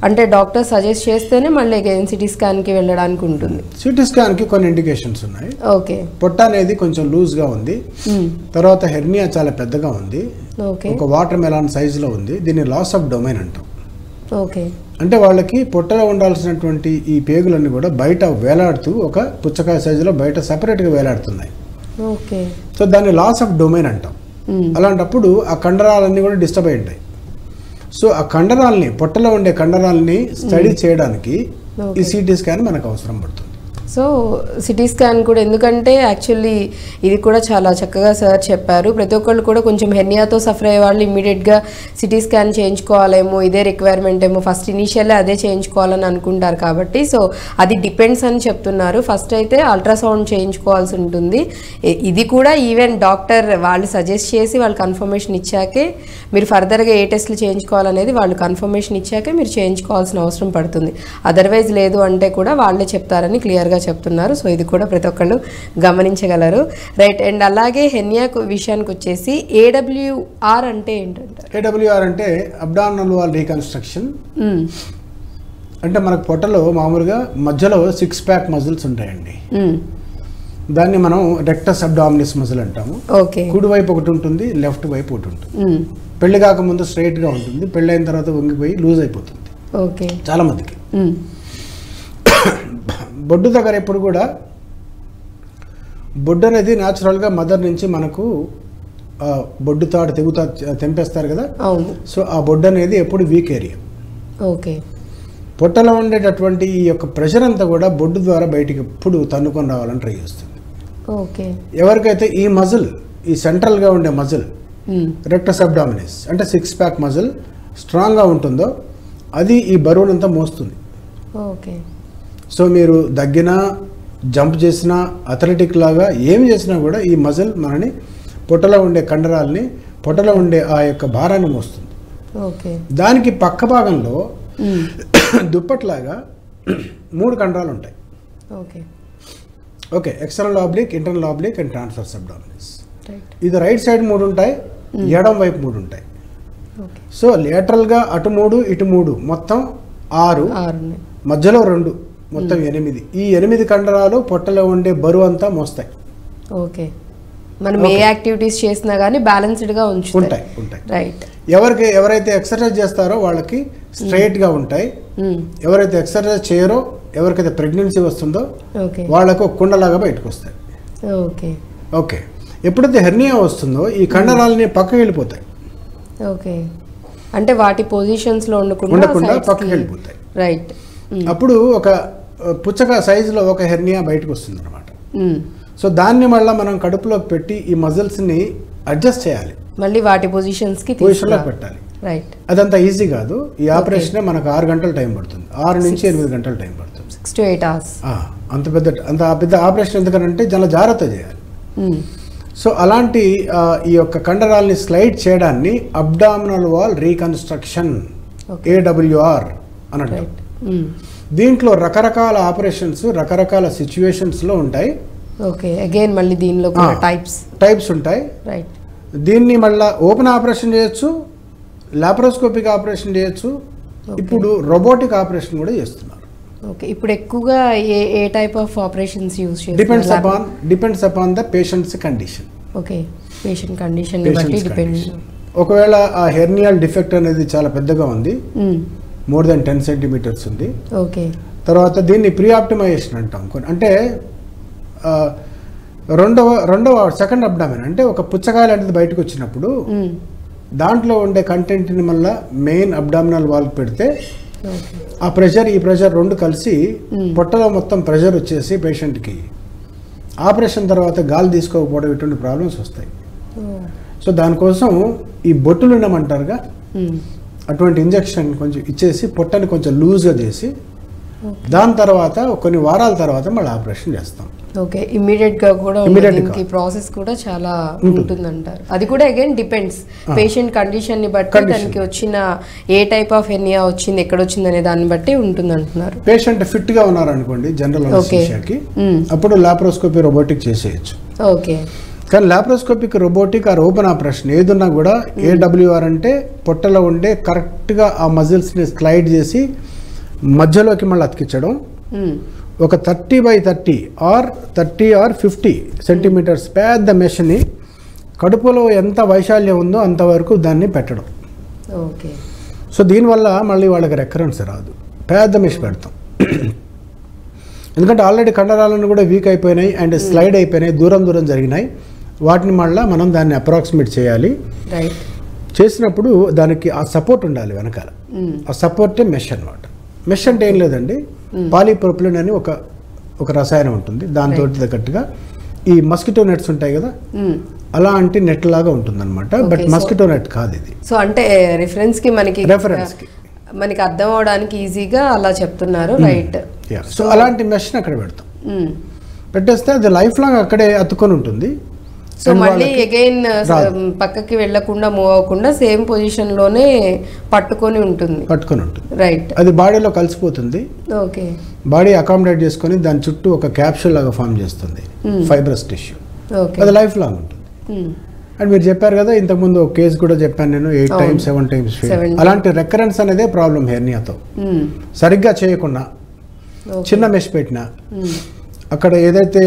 [SPEAKER 1] అంటే డాక్టర్ సజెస్ట్ చేస్తేనే మళ్ళీ అగైన్ సిటీ స్కాన్కి వెళ్ళడానికి ఉంటుంది.
[SPEAKER 2] సిటీ స్కాన్కి కొన్ని ఇండికేషన్స్ ఉన్నాయి.
[SPEAKER 1] ఓకే.
[SPEAKER 2] పొట్ట అనేది కొంచెం లూజ్గా ఉంది.
[SPEAKER 1] మ్మ్.
[SPEAKER 2] తర్వాత హెర్నియా చాలా పెద్దగా ఉంది. ఒక వాటర్ మెలాన్ సైజులో ఉంది. దీన్ని లాస్ ఆఫ్ డొమైన్ అంటాం.
[SPEAKER 1] ఓకే.
[SPEAKER 2] అంటే వాళ్ళకి పొట్టలో ఉండాల్సినటువంటి ఈ పేగులన్నీ కూడా బయట వేలాడుతూ ఒక పుచ్చకాయ సైజులో బయట సపరేట్గా వేలాడుతున్నాయి.
[SPEAKER 1] ఓకే.
[SPEAKER 2] సో దాన్ని లాస్ ఆఫ్ డొమైన్ అంటాం. అలాంటప్పుడు ఆ కండరాలన్నీ కూడా డిస్టర్బ్ అయి ఉంటాయి. సో ఆ కండరాల్ని పొట్టలో ఉండే కండరాల్ని స్టడీ చేయడానికి ఈ. సిటీ స్కాన్ మనకు అవసరం పడుతుంది.
[SPEAKER 1] సో సిటీ స్కాన్ కూడా ఎందుకంటే యాక్చువల్లీ ఇది కూడా చాలా చక్కగా సార్ చెప్పారు. ప్రతి ఒక్కళ్ళు కూడా కొంచెం హెర్నియాతో సఫర్ అయ్యే వాళ్ళు ఇమీడియట్గా సిటీ స్కాన్ చేయించుకోవాలేమో ఇదే రిక్వైర్మెంట్ ఏమో ఫస్ట్ ఇనీషియల్లే అదే చేయించుకోవాలని అనుకుంటారు కాబట్టి. సో అది డిపెండ్స్ అని చెప్తున్నారు. ఫస్ట్ అయితే అల్ట్రాసౌండ్ చేయించుకోవాల్సి ఉంటుంది. ఇది కూడా ఈవెన్ డాక్టర్ వాళ్ళు సజెస్ట్ చేసి వాళ్ళు కన్ఫర్మేషన్ ఇచ్చాకే మీరు ఫర్దర్గా ఏ టెస్ట్లు చేయించుకోవాలనేది వాళ్ళు కన్ఫర్మేషన్ ఇచ్చాకే మీరు చేయించుకోవాల్సిన అవసరం పడుతుంది. అదర్వైజ్ లేదు అంటే కూడా వాళ్ళే చెప్తారని క్లియర్గా చెప్తున్నారు. సో ఇది కూడా ప్రతి ఒక్కళ్ళు గమనించగలరు. రైట్ అండ్ అలాగే హెన్యా విషయానికి వచ్చేసి ఏడబ్ల్యూఆర్ అంటే ఏంటంటారు?
[SPEAKER 2] ఏడబ్ల్యూఆర్ అంటే అబ్డామినల్ వాల్ రీకన్స్ట్రక్షన్. అంటే మనకు పొట్టలో మామూలుగా మధ్యలో సిక్స్ ప్యాక్ మజిల్స్ ఉంటాయండి. దాన్ని మనం రెక్టస్ అబ్డామినిస్ మజిల్ అంటాము. కుడి వైపు ఒకటి ఉంటుంది లెఫ్ట్ వైపు ఒకటి ఉంటుంది. పెళ్ళి కాకముందు స్ట్రైట్గా ఉంటుంది పెళ్ళి అయిన తర్వాత వంగిపోయి లూజ్ అయిపోతుంది.
[SPEAKER 1] ఓకే.
[SPEAKER 2] చాలా మందికి. బొడ్డు దగ్గర ఎప్పుడు కూడా బొడ్డు అనేది న్యాచురల్గా మదర్ నుంచి మనకు బొడ్డు తాడు తెగుతా తెంపేస్తారు కదా?
[SPEAKER 1] అవును.
[SPEAKER 2] సో ఆ బొడ్డు అనేది ఎప్పుడు వీక్ ఏరియా
[SPEAKER 1] ఓకే.
[SPEAKER 2] పొట్టలో ఉండేటటువంటి ఈ యొక్క ప్రెషర్ అంతా కూడా బొడ్డు ద్వారా బయటికి ఎప్పుడు తన్నుకొని రావాలని ట్రై చేస్తుంది.
[SPEAKER 1] ఓకే.
[SPEAKER 2] ఎవరికైతే ఈ మజిల్ ఈ సెంట్రల్గా ఉండే మజిల్. రెక్టస్ అబ్డామినిస్ అంటే సిక్స్ ప్యాక్ మజిల్ స్ట్రాంగ్గా ఉంటుందో అది ఈ బరువునంతా మోస్తుంది.
[SPEAKER 1] ఓకే.
[SPEAKER 2] సో మీరు దగ్గినా జంప్ చేసినా అథ్లెటిక్ లాగా ఏం చేసినా కూడా ఈ మజిల్ మనని పొట్టలో ఉండే కండరాల్ని పొట్టలో ఉండే ఆ యొక్క భారాన్ని మోస్తుంది.
[SPEAKER 1] ఓకే.
[SPEAKER 2] దానికి పక్క భాగంలో. (coughs) దుప్పట్లాగా (coughs) మూడు కండరాలు ఉంటాయి
[SPEAKER 1] okay.
[SPEAKER 2] Okay external oblique internal oblique and transversus abdominis
[SPEAKER 1] right.
[SPEAKER 2] ఇది రైట్ సైడ్ మూడు ఉంటాయి ఎడం వైపు మూడు ఉంటాయి సో లేటరల్గా అటు మూడు ఇటు మూడు మొత్తం ఆరు మధ్యలో రెండు. మొత్తం ఎనిమిది. ఈ ఎనిమిది కండరాలు పొట్టలో ఉండే బరువు అంతా మోస్తాయి.
[SPEAKER 1] ఓకే. మనం ఏ యాక్టివిటీస్ చేసినా కానీ బ్యాలెన్స్డ్గా
[SPEAKER 2] ఉంటాయి ఉంటాయి.
[SPEAKER 1] రైట్
[SPEAKER 2] ఎవరికి ఎవరైతే ఎక్సర్సైజ్ చేస్తారో వాళ్ళకి స్ట్రైట్గా ఉంటాయి. ఎవరైతే ఎక్సర్సైజ్ చేయరో ఎవరికైతే ప్రెగ్నెన్సీ వస్తుందో వాళ్ళకు కుండలాగా బయటకు వస్తాయి.
[SPEAKER 1] ఓకే.
[SPEAKER 2] ఓకే. ఎప్పుడైతే హెర్నియా వస్తుందో ఈ కండరాలని పక్కకి వెళ్ళిపోతాయి.
[SPEAKER 1] ఓకే. అంటే వాటి పొజిషన్స్లో ఉండకుండా
[SPEAKER 2] ఉండకుండా పక్కకి వెళ్ళిపోతాయి.
[SPEAKER 1] రైట్
[SPEAKER 2] అప్పుడు ఒక పుచ్చక సైజులో ఒక హెర్నియా బయటకు వస్తుంది అనమాట. సో దాన్ని మళ్ళీ మనం కడుపులోకి పెట్టి ఈ మజిల్స్ని అడ్జస్ట్ చేయాలి.
[SPEAKER 1] మళ్ళీ వాటి పొజిషన్స్కి
[SPEAKER 2] పొజిషన్లో పెట్టాలి.
[SPEAKER 1] రైట్
[SPEAKER 2] అదంతా ఈజీ కాదు. ఈ ఆపరేషనే మనకు ఆరు గంటల టైం పడుతుంది. ఆరు నుంచి ఎనిమిది గంటల టైం పడుతుంది.
[SPEAKER 1] సిక్స్ టు ఎయిట్ అవర్స్
[SPEAKER 2] అంత పెద్ద అంత పెద్ద ఆపరేషన్ ఎందుకంటే చాలా జాగ్రత్త చేయాలి. సో అలాంటి ఈ యొక్క కండరాల్ని స్లైడ్ చేయడాన్ని అబ్డామినల్ వాల్ రీకన్స్ట్రక్షన్ ఏడబ్ల్యూఆర్ అని అంటాం.
[SPEAKER 1] రైట్
[SPEAKER 2] దీంట్లో రకరకాల ఆపరేషన్స్ రకరకాల సిచ్యువేషన్స్లో ఉంటాయి.
[SPEAKER 1] ఓకే అగైన్ మళ్ళీ దీనిలో. టైప్స్
[SPEAKER 2] టైప్స్ ఉంటాయి.
[SPEAKER 1] రైట్
[SPEAKER 2] దీన్ని మళ్ళా ఓపెన్ ఆపరేషన్ చేయొచ్చు లాప్రోస్కోపిక్ ఆపరేషన్ చేయొచ్చు. ఇప్పుడు రోబోటిక్ ఆపరేషన్ కూడా చేస్తున్నారు.
[SPEAKER 1] ఓకే ఇప్పుడు ఎక్కువగా ఏ ఏ type of operations use
[SPEAKER 2] depends upon depends upon the patients condition
[SPEAKER 1] okay patient condition బట్టి డిపెండ్
[SPEAKER 2] ఒకవేళ ఆ హెర్నియల్ డిఫెక్ట్ అనేది చాలా పెద్దగా ఉంది. మోర్ దెన్ టెన్ సెంటీమీటర్స్ ఉంది.
[SPEAKER 1] ఓకే
[SPEAKER 2] తర్వాత దీన్ని ప్రీ ఆప్టిమైజేషన్ అంటాం అంటే రెండవ రెండవ సెకండ్ అబ్డామిన్ అంటే ఒక పుచ్చకాయ లాంటిది బయటకు వచ్చినప్పుడు దాంట్లో ఉండే కంటెంట్ని మళ్ళీ మెయిన్ అబ్డామినల్ వాల్కి పెడితే ఆ ప్రెషర్ ఈ ప్రెషర్ రెండు కలిసి
[SPEAKER 1] Mm.
[SPEAKER 2] పొట్టలో మొత్తం ప్రెషర్ వచ్చేసి పేషెంట్కి ఆపరేషన్ తర్వాత గాలి తీసుకోకపోవడం ఇటువంటి ప్రాబ్లమ్స్ వస్తాయి. సో దానికోసం ఈ బొట్టులు ఉండమంటారుగా? అటువంటి ఇంజెక్షన్ కొంచెం ఇచ్చేసి పొట్టని కొంచెం లూజ్గా చేసి దాని తర్వాత కొన్ని వారాల తర్వాత మళ్ళీ ఆపరేషన్ చేస్తాం
[SPEAKER 1] ఓకే ఇమ్మీడియట్గా కూడా
[SPEAKER 2] గా.
[SPEAKER 1] దీనికి ప్రాసెస్ కూడా చాలా
[SPEAKER 2] ఉంటుంది.
[SPEAKER 1] ఉంటుందంటారు అది కూడా అగైన్ డిపెండ్స్. పేషెంట్ కండిషన్ని బట్టి. దానికి వచ్చిన ఏ టైప్ ఆఫ్ హెర్నియా వచ్చింది ఎక్కడ వచ్చింది అనే దాన్ని బట్టి ఉంటుంది అంటున్నారు
[SPEAKER 2] పేషెంట్ ఫిట్గా ఉన్నారనుకోండి జనరల్
[SPEAKER 1] Okay.
[SPEAKER 2] అనస్థీషియాకి
[SPEAKER 1] Mm.
[SPEAKER 2] అప్పుడు లాప్రోస్కోపీ రోబోటిక్ చేసేయచ్చు
[SPEAKER 1] ఓకే
[SPEAKER 2] కానీ laparoscopic robotic or open operation ఏదున్నా కూడా ఏడబ్ల్యూఆర్ అంటే పొట్టలో ఉండే కరెక్ట్గా ఆ మజిల్స్ని స్లైడ్ చేసి మధ్యలోకి మళ్ళీ అతికించడం. ఒక thirty by thirty or thirty or fifty centimetres పెద్ద మెషిని కడుపులో ఎంత వైశాల్యం ఉందో అంతవరకు దాన్ని పెట్టడం.
[SPEAKER 1] ఓకే.
[SPEAKER 2] సో దీనివల్ల మళ్ళీ వాళ్ళకి రెక్కరెన్స్ రాదు. పెద్ద మెష్ పెడతాం. ఎందుకంటే ఆల్రెడీ కండరాలను కూడా వీక్ అయిపోయినాయి అండ్ స్లైడ్ అయిపోయినాయి దూరం దూరం జరిగినాయి. వాటిని మళ్ళీ మనం దాన్ని అప్రాక్సిమేట్ చేయాలి. చేసినప్పుడు దానికి ఆ సపోర్ట్ ఉండాలి వెనకాల. ఆ సపోర్టే మెష్ అన్నమాట. మెష్ అంటే ఏం లేదండి. పాలీప్రొపిలిన్ అని ఒక ఒక రసాయనం ఉంటుంది. దాంతో తగ్గట్టుగా ఈ మస్కిటో నెట్స్ ఉంటాయి కదా? అలాంటి నెట్ లాగా ఉంటుంది అనమాట బట్ మస్కిటో నెట్ కాదు ఇది.
[SPEAKER 1] సో అంటే రిఫరెన్స్కి మనకి
[SPEAKER 2] Reference కి.
[SPEAKER 1] మనకి అర్థం అవడానికి ఈజీగా అలా చెప్తున్నారు. రైట్
[SPEAKER 2] సో అలాంటి మెష్ని అక్కడ పెడతాం. పెట్టేస్తే అది లైఫ్ లాంగ్ అక్కడే అతుకొని ఉంటుంది.
[SPEAKER 1] సో మళ్ళీ అగైన్
[SPEAKER 2] రాదు.
[SPEAKER 1] పక్కకి వెళ్ళకుండా మూవ్ అవ్వకుండా సేమ్ పొజిషన్లోనే పట్టుకొని ఉంటుంది.
[SPEAKER 2] పట్టుకొని ఉంటుంది.
[SPEAKER 1] రైట్
[SPEAKER 2] అది బాడీలో కలిసిపోతుంది.
[SPEAKER 1] ఓకే.
[SPEAKER 2] బాడీ అకామిడేట్ చేసుకొని దాని చుట్టూ ఒక క్యాప్సూల్ లాగా ఫామ్ చేస్తుంది.
[SPEAKER 1] Hmm.
[SPEAKER 2] Fibrous tissue.
[SPEAKER 1] ఓకే.
[SPEAKER 2] అది లైఫ్ లాంగ్ ఉంటుంది. అండ్ మీరు చెప్పారు కదా ఇంతకుముందు ఒక కేసు కూడా చెప్పాను నేను ఎయిట్. టైమ్స్ సెవెన్ టైమ్స్ అలాంటి రెకరెన్స్ అనేదే ప్రాబ్లం హెర్నియాతో సరిగ్గా చేయకుండా చిన్న మెష్ పెట్టినా అక్కడ ఏదైతే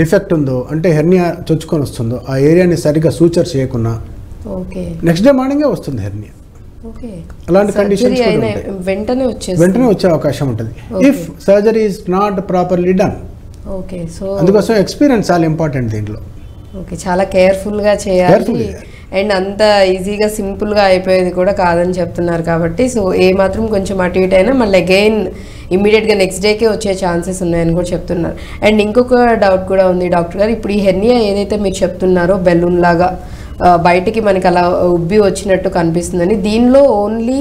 [SPEAKER 2] డిఫెక్ట్ ఉందో అంటే హెర్నియా చొచ్చుకొని వస్తుందో ఆ ఏరియాని సరిగ్గా సూచర్ చేయకుండా
[SPEAKER 1] ఓకే.
[SPEAKER 2] నెక్స్ట్ డే మార్నింగే వస్తుంది హెర్నియా.
[SPEAKER 1] ఓకే.
[SPEAKER 2] అలాంటి conditions
[SPEAKER 1] Surgery
[SPEAKER 2] కూడా
[SPEAKER 1] అయిన
[SPEAKER 2] ఉంటాయి.
[SPEAKER 1] వెంటనే వచ్చేసి
[SPEAKER 2] వెంటనే వచ్చే అవకాశం ఉంటుంది. If surgery is not properly done
[SPEAKER 1] okay so
[SPEAKER 2] అందుకోసం ఎక్స్పీరియన్స్ చాలా ఇంపార్టెంట్ దీంట్లో.
[SPEAKER 1] ఓకే చాలా కేర్ఫుల్గా
[SPEAKER 2] Careful
[SPEAKER 1] చేయాలి. అండ్ అంత ఈజీగా సింపుల్గా అయిపోయేది కూడా కాదని చెప్తున్నారు కాబట్టి సో ఏ మాత్రం కొంచెం అటు ఇటు అయినా మళ్ళీ అగైన్ ఇమీడియట్గా నెక్స్ట్ డేకే వచ్చే ఛాన్సెస్ ఉన్నాయని కూడా చెప్తున్నారు. అండ్ ఇంకొక డౌట్ కూడా ఉంది డాక్టర్ గారు. ఇప్పుడు ఈ హెర్నియా ఏదైతే మీరు చెప్తున్నారో బెలూన్ లాగా బయటికి మనకి అలా ఉబ్బి వచ్చినట్టు కనిపిస్తుందని దీనిలో ఓన్లీ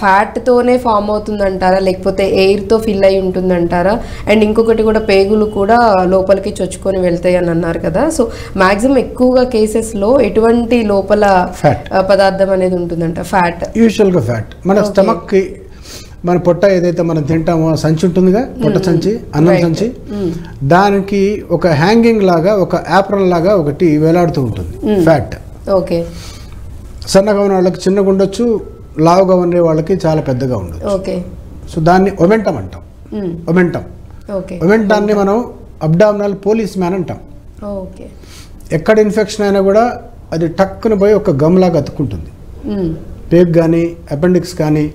[SPEAKER 1] ఫ్యాట్తోనే ఫామ్ అవుతుందంటారా? లేకపోతే ఎయిర్తో ఫిల్ అయి ఉంటుందంటారా? అండ్ ఇంకొకటి కూడా పేగులు కూడా లోపలికి చొచ్చుకొని వెళ్తాయి అని అన్నారు కదా. సో మాక్సిమం ఎక్కువగా కేసెస్లో ఎటువంటి లోపల పదార్థం అనేది ఉంటుందంట? ఫ్యాట్
[SPEAKER 2] యూజువల్గా ఫ్యాట్ మన. స్టమక్కి మన పొట్ట ఏదైతే మనం తింటామో సంచి ఉంటుందిగా? పొట్ట సంచి అన్నం. సంచి. దానికి ఒక హ్యాంగింగ్ లాగా ఒక యాప్రన్ లాగా ఒకటి వేలాడుతూ ఉంటుంది. Fat
[SPEAKER 1] okay.
[SPEAKER 2] సన్నగా ఉన్న వాళ్ళకి చిన్నగా ఉండొచ్చు లావుగా ఉండే వాళ్ళకి చాలా పెద్దగా ఉండొచ్చు.
[SPEAKER 1] ఓకే.
[SPEAKER 2] సో దాన్ని ఒమెంటం అంటాం. ఒమెంటం. ఒమెంటాన్ని మనం అబ్డామినల్ పోలీస్ మ్యాన్ అంటాం.
[SPEAKER 1] ఓకే.
[SPEAKER 2] ఎక్కడ ఇన్ఫెక్షన్ అయినా కూడా అది టక్కున పోయి ఒక గమ్లాగా అతుక్కుంటుంది. పేగ్ కానీ అపెండిక్స్ కానీ.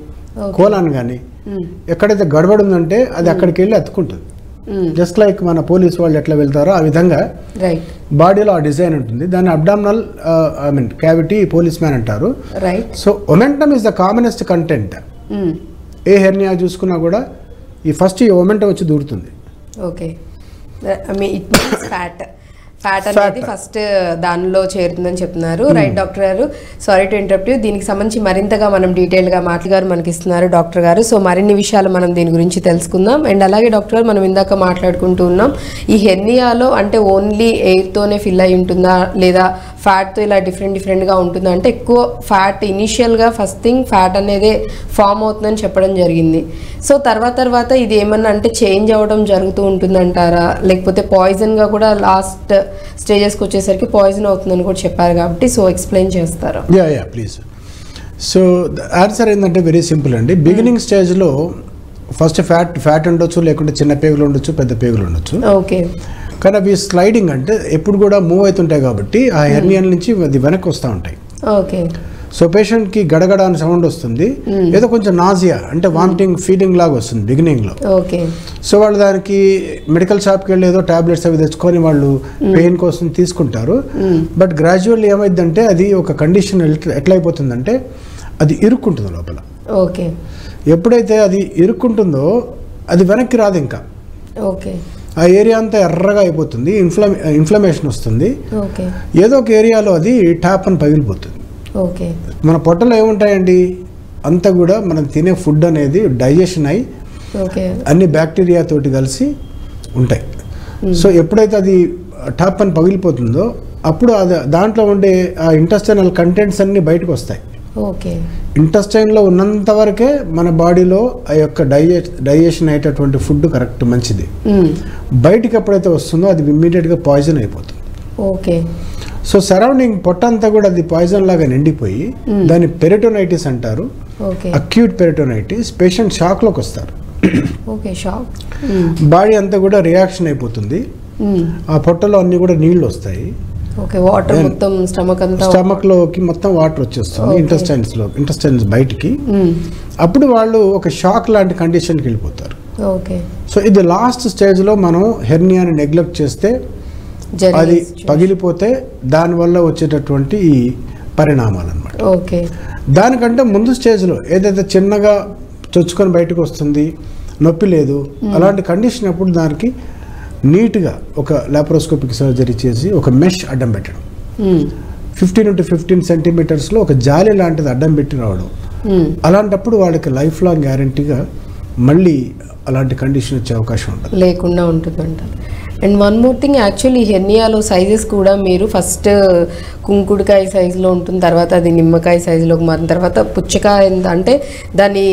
[SPEAKER 2] కోలాన్ కానీ
[SPEAKER 1] మ్మ్.
[SPEAKER 2] ఎక్కడైతే గడబడి ఉందంటే అది అక్కడికి వెళ్ళి అతుక్కుంటుంది. జస్ట్ లైక్ మన పోలీస్ వాళ్ళు ఎట్లా వెళ్తారో ఆ విధంగా
[SPEAKER 1] రైట్
[SPEAKER 2] బాడీలో ఆ డిజైన్ ఉంటుంది. దాన్ని abdominal I mean cavity policeman అంటారు.
[SPEAKER 1] Right
[SPEAKER 2] so omentum is the commonest content. A hernia చూసుకున్నా కూడా ఈ ఫస్ట్ ఈ ఒమెంటం వచ్చి దూరుతుంది.
[SPEAKER 1] Okay fat fat. అనేది ఫస్ట్ దానిలో చేరుతుందని చెప్తున్నారు. రైట్ డాక్టర్ గారు? సారీ టు ఇంటరప్ట్ దీనికి సంబంధించి మరింతగా మనం డీటెయిల్గా మాటలు గారు మనకి ఇస్తున్నారు డాక్టర్ గారు. సో మరిన్ని విషయాలు మనం దీని గురించి తెలుసుకుందాం. అండ్ అలాగే డాక్టర్ గారు మనం ఇందాక మాట్లాడుకుంటూ ఉన్నాం. ఈ హెర్నియాలో అంటే ఓన్లీ ఎయిర్తోనే ఫిల్ అయి ఉంటుందా? లేదా ఫ్యాట్తో ఇలా డిఫరెంట్ డిఫరెంట్గా ఉంటుందా? అంటే ఎక్కువ ఫ్యాట్ ఇనీషియల్గా ఫస్ట్ థింగ్ ఫ్యాట్ అనేది ఫామ్ అవుతుందని చెప్పడం జరిగింది. సో తర్వాత తర్వాత ఇది ఏమన్నా అంటే చేంజ్ అవ్వడం జరుగుతూ ఉంటుందంటారా? లేకపోతే పాయిజన్గా కూడా లాస్ట్ స్టేజెస్కి వచ్చేసరికి పాయిజన్ అవుతుందని కూడా చెప్పారు కాబట్టి సో ఎక్స్ప్లెయిన్ చేస్తారా.
[SPEAKER 2] Yeah yeah please. So answer ఏంటంటే వెరీ సింపుల్ అండి. బిగినింగ్ స్టేజ్లో ఫస్ట్ ఫ్యాట్ ఫ్యాట్ ఉండొచ్చు లేకుంటే చిన్న పేగులు ఉండొచ్చు పెద్ద పేగులు ఉండొచ్చు.
[SPEAKER 1] ఓకే.
[SPEAKER 2] కానీ అవి స్లైడింగ్ అంటే ఎప్పుడు కూడా మూవ్ అవుతుంటాయి కాబట్టి ఆ హెర్నియన్ నుంచి అది వెనక్కి వస్తూ ఉంటాయి.
[SPEAKER 1] ఓకే.
[SPEAKER 2] సో పేషెంట్కి గడగడ అని సౌండ్ వస్తుంది. ఏదో కొంచెం నాజియా అంటే వామిటింగ్ ఫీలింగ్ లాగా వస్తుంది బిగినింగ్లో.
[SPEAKER 1] ఓకే.
[SPEAKER 2] సో వాళ్ళు దానికి మెడికల్ షాప్కి వెళ్ళి ఏదో టాబ్లెట్స్ అవి తెచ్చుకొని వాళ్ళు పెయిన్ కోసం తీసుకుంటారు. బట్ గ్రాడ్యువల్లీ ఏమైందంటే అది ఒక కండిషన్ ఎట్లా అయిపోతుందంటే అది ఇరుక్కుంటుంది లోపల.
[SPEAKER 1] ఓకే.
[SPEAKER 2] ఎప్పుడైతే అది ఇరుక్కుంటుందో అది వెనక్కి రాదు ఇంకా.
[SPEAKER 1] ఓకే.
[SPEAKER 2] ఆ ఏరియా అంతా ఎర్రగా అయిపోతుంది ఇన్ఫ్లమే ఇన్ఫ్లమేషన్ వస్తుంది. ఏదో ఒక ఏరియాలో అది ట్యాప్ అని పగిలిపోతుంది.
[SPEAKER 1] ఓకే.
[SPEAKER 2] మన పొట్టలో ఏముంటాయండి? అంతా కూడా మనం తినే ఫుడ్ అనేది డైజెషన్ అయి అన్ని బ్యాక్టీరియా తోటి కలిసి ఉంటాయి. సో ఎప్పుడైతే అది టాప్ అని పగిలిపోతుందో అప్పుడు అది దాంట్లో ఉండే ఆ ఇంటెస్టైనల్ కంటెంట్స్ అన్నీ బయటకు వస్తాయి.
[SPEAKER 1] ఓకే.
[SPEAKER 2] ఇంటెస్టైన్లో ఉన్నంత వరకే మన బాడీలో ఆ యొక్క డైజె డైజెషన్ అయ్యేటటువంటి ఫుడ్ కరెక్ట్ మంచిది. బయటికి ఎప్పుడైతే వస్తుందో అది ఇమ్మీడియట్గా పాయిజన్ అయిపోతుంది.
[SPEAKER 1] ఓకే.
[SPEAKER 2] సో సరౌండింగ్ పొట్టంతా కూడా అది పాయిజన్ లాగా నిండిపోయి దాన్ని పెరిటోనైటిస్ అంటారు. అక్యూట్ పెరిటోనైటిస్ పేషెంట్ షాక్లోకి వస్తారు.
[SPEAKER 1] ఓకే షాక్
[SPEAKER 2] బాడీ అంతా కూడా రియాక్షన్ అయిపోతుంది. ఆ పొట్టలో అన్ని కూడా నీళ్ళు వస్తాయి.
[SPEAKER 1] ఓకే వాటర్ మొత్తం స్టమక్ అంతా
[SPEAKER 2] స్టమక్లోకి మొత్తం వాటర్ వచ్చేస్తుంది
[SPEAKER 1] Okay.
[SPEAKER 2] ఇంటెస్టైన్స్లో ఇంటెస్టైన్స్ బయటికి. అప్పుడు వాళ్ళు ఒక షాక్ లాంటి కండిషన్కి వెళ్ళిపోతారు.
[SPEAKER 1] ఓకే
[SPEAKER 2] సో ఇది లాస్ట్ స్టేజ్లో మనం హెర్నియాని నెగ్లెక్ట్ చేస్తే అది. పగిలిపోతే దానివల్ల వచ్చేటటువంటి ఈ పరిణామాలు అనమాట
[SPEAKER 1] ఓకే.
[SPEAKER 2] దానికంటే ముందు స్టేజ్లో ఏదైతే చిన్నగా చొచ్చుకొని బయటకు వస్తుంది నొప్పి లేదు అలాంటి కండిషన్ అప్పుడు దానికి నీట్గా ఒక లాప్రోస్కోపిక్ సర్జరీ చేసి ఒక మెష్ అడ్డం పెట్టడం. ఫిఫ్టీన్ టు ఫిఫ్టీన్ సెంటీమీటర్స్లో ఒక జాలి లాంటిది అడ్డం పెట్టి రావడం. అలాంటప్పుడు వాళ్ళకి లైఫ్ లాంగ్ గ్యారంటీగా మళ్ళీ అలాంటి కండిషన్ వచ్చే అవకాశం ఉంటుంది
[SPEAKER 1] లేకుండా ఉంటుందంట. And one more thing actually హెర్నియాలో sizes కూడా మీరు ఫస్ట్ కుంకుడుకాయ సైజులో ఉంటుంది తర్వాత అది నిమ్మకాయ సైజులోకి మారిన తర్వాత పుచ్చకాయ అంటే దాన్ని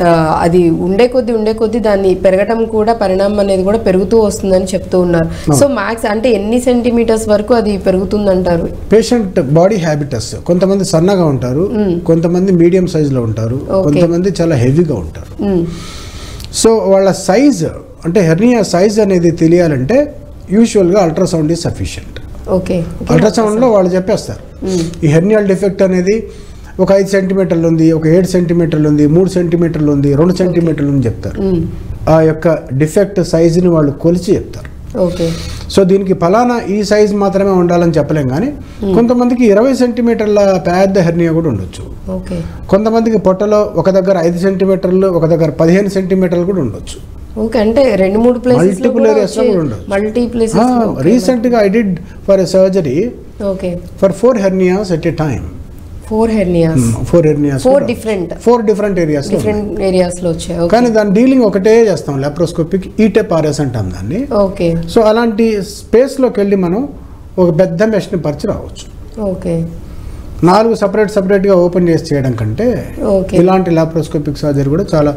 [SPEAKER 1] ఆ, అది ఉండే కొద్దీ ఉండే కొద్దీ దాన్ని పెరగటం కూడా పరిణామం అనేది కూడా పెరుగుతూ వస్తుందని చెప్తూ ఉన్నారు. సో మ్యాక్స్ అంటే ఎన్ని సెంటీమీటర్స్ వరకు అది పెరుగుతుందంటారు?
[SPEAKER 2] పేషెంట్ బాడీ హ్యాబిటస్ కొంతమంది సన్నగా ఉంటారు కొంతమంది మీడియం సైజులో ఉంటారు. కొంతమంది చాలా హెవీగా ఉంటారు. సో వాళ్ళ సైజ్ అంటే హెర్నియా సైజ్ అనేది తెలియాలంటే యూజువల్గా అల్ట్రాసౌండ్ ఈజ్ సఫిషియంట్
[SPEAKER 1] ఓకే
[SPEAKER 2] అల్ట్రాసౌండ్లో వాళ్ళు చెప్పేస్తారు. ఈ హెర్నియల్ డిఫెక్ట్ అనేది ఒక ఐదు సెంటీమీటర్లు ఉంది ఒక ఏడు సెంటీమీటర్లు ఉంది మూడు సెంటీమీటర్లు ఉంది రెండు సెంటీమీటర్లు ఉంది చెప్తారు.
[SPEAKER 1] మ్మ్.
[SPEAKER 2] ఆ యొక్క డిఫెక్ట్ సైజుని వాళ్ళు కొలిచి చెప్తారు.
[SPEAKER 1] ఓకే
[SPEAKER 2] సో దీనికి ఫలానా ఈ సైజ్ మాత్రమే ఉండాలని చెప్పలేం కానీ కొంతమందికి ఇరవై సెంటీమీటర్ల పెద్ద హెర్నియా కూడా ఉండొచ్చు.
[SPEAKER 1] ఓకే
[SPEAKER 2] కొంతమందికి పొట్టలో ఒక దగ్గర ఐదు సెంటీమీటర్లు ఒక దగ్గర పదిహేను సెంటీమీటర్లు కూడా ఉండొచ్చు.
[SPEAKER 1] ఓకే అంటే రెండు మూడు ప్లేసెస్
[SPEAKER 2] Multiple areas లో కూడా ఉండొచ్చు.
[SPEAKER 1] మల్టీ ప్లేసెస్
[SPEAKER 2] రీసెంట్గా I did for a surgery
[SPEAKER 1] okay
[SPEAKER 2] for four hernias at a time
[SPEAKER 1] four hernias
[SPEAKER 2] four hernias
[SPEAKER 1] four different
[SPEAKER 2] four different areas
[SPEAKER 1] different ఏరియాస్లో వచ్చాయి. ఓకే
[SPEAKER 2] కానీ దాని డీలింగ్ ఒకటే చేస్తాం లాప్రోస్కోపిక్ ఈటెప్ ఆర్ఎస్ అంటాం దాన్ని.
[SPEAKER 1] ఓకే
[SPEAKER 2] సో అలాంటి స్పేస్లోకి వెళ్ళి మనం ఒక పెద్ద మెషిన్ పరిచి రావచ్చు.
[SPEAKER 1] ఓకే
[SPEAKER 2] నాలుగు సపరేట్ సపరేట్గా ఓపెన్ చేసి చేయడం కంటే
[SPEAKER 1] ఓకే
[SPEAKER 2] ఇలాంటి లాప్రోస్కోపిక్ సర్జరీ కూడా చాలా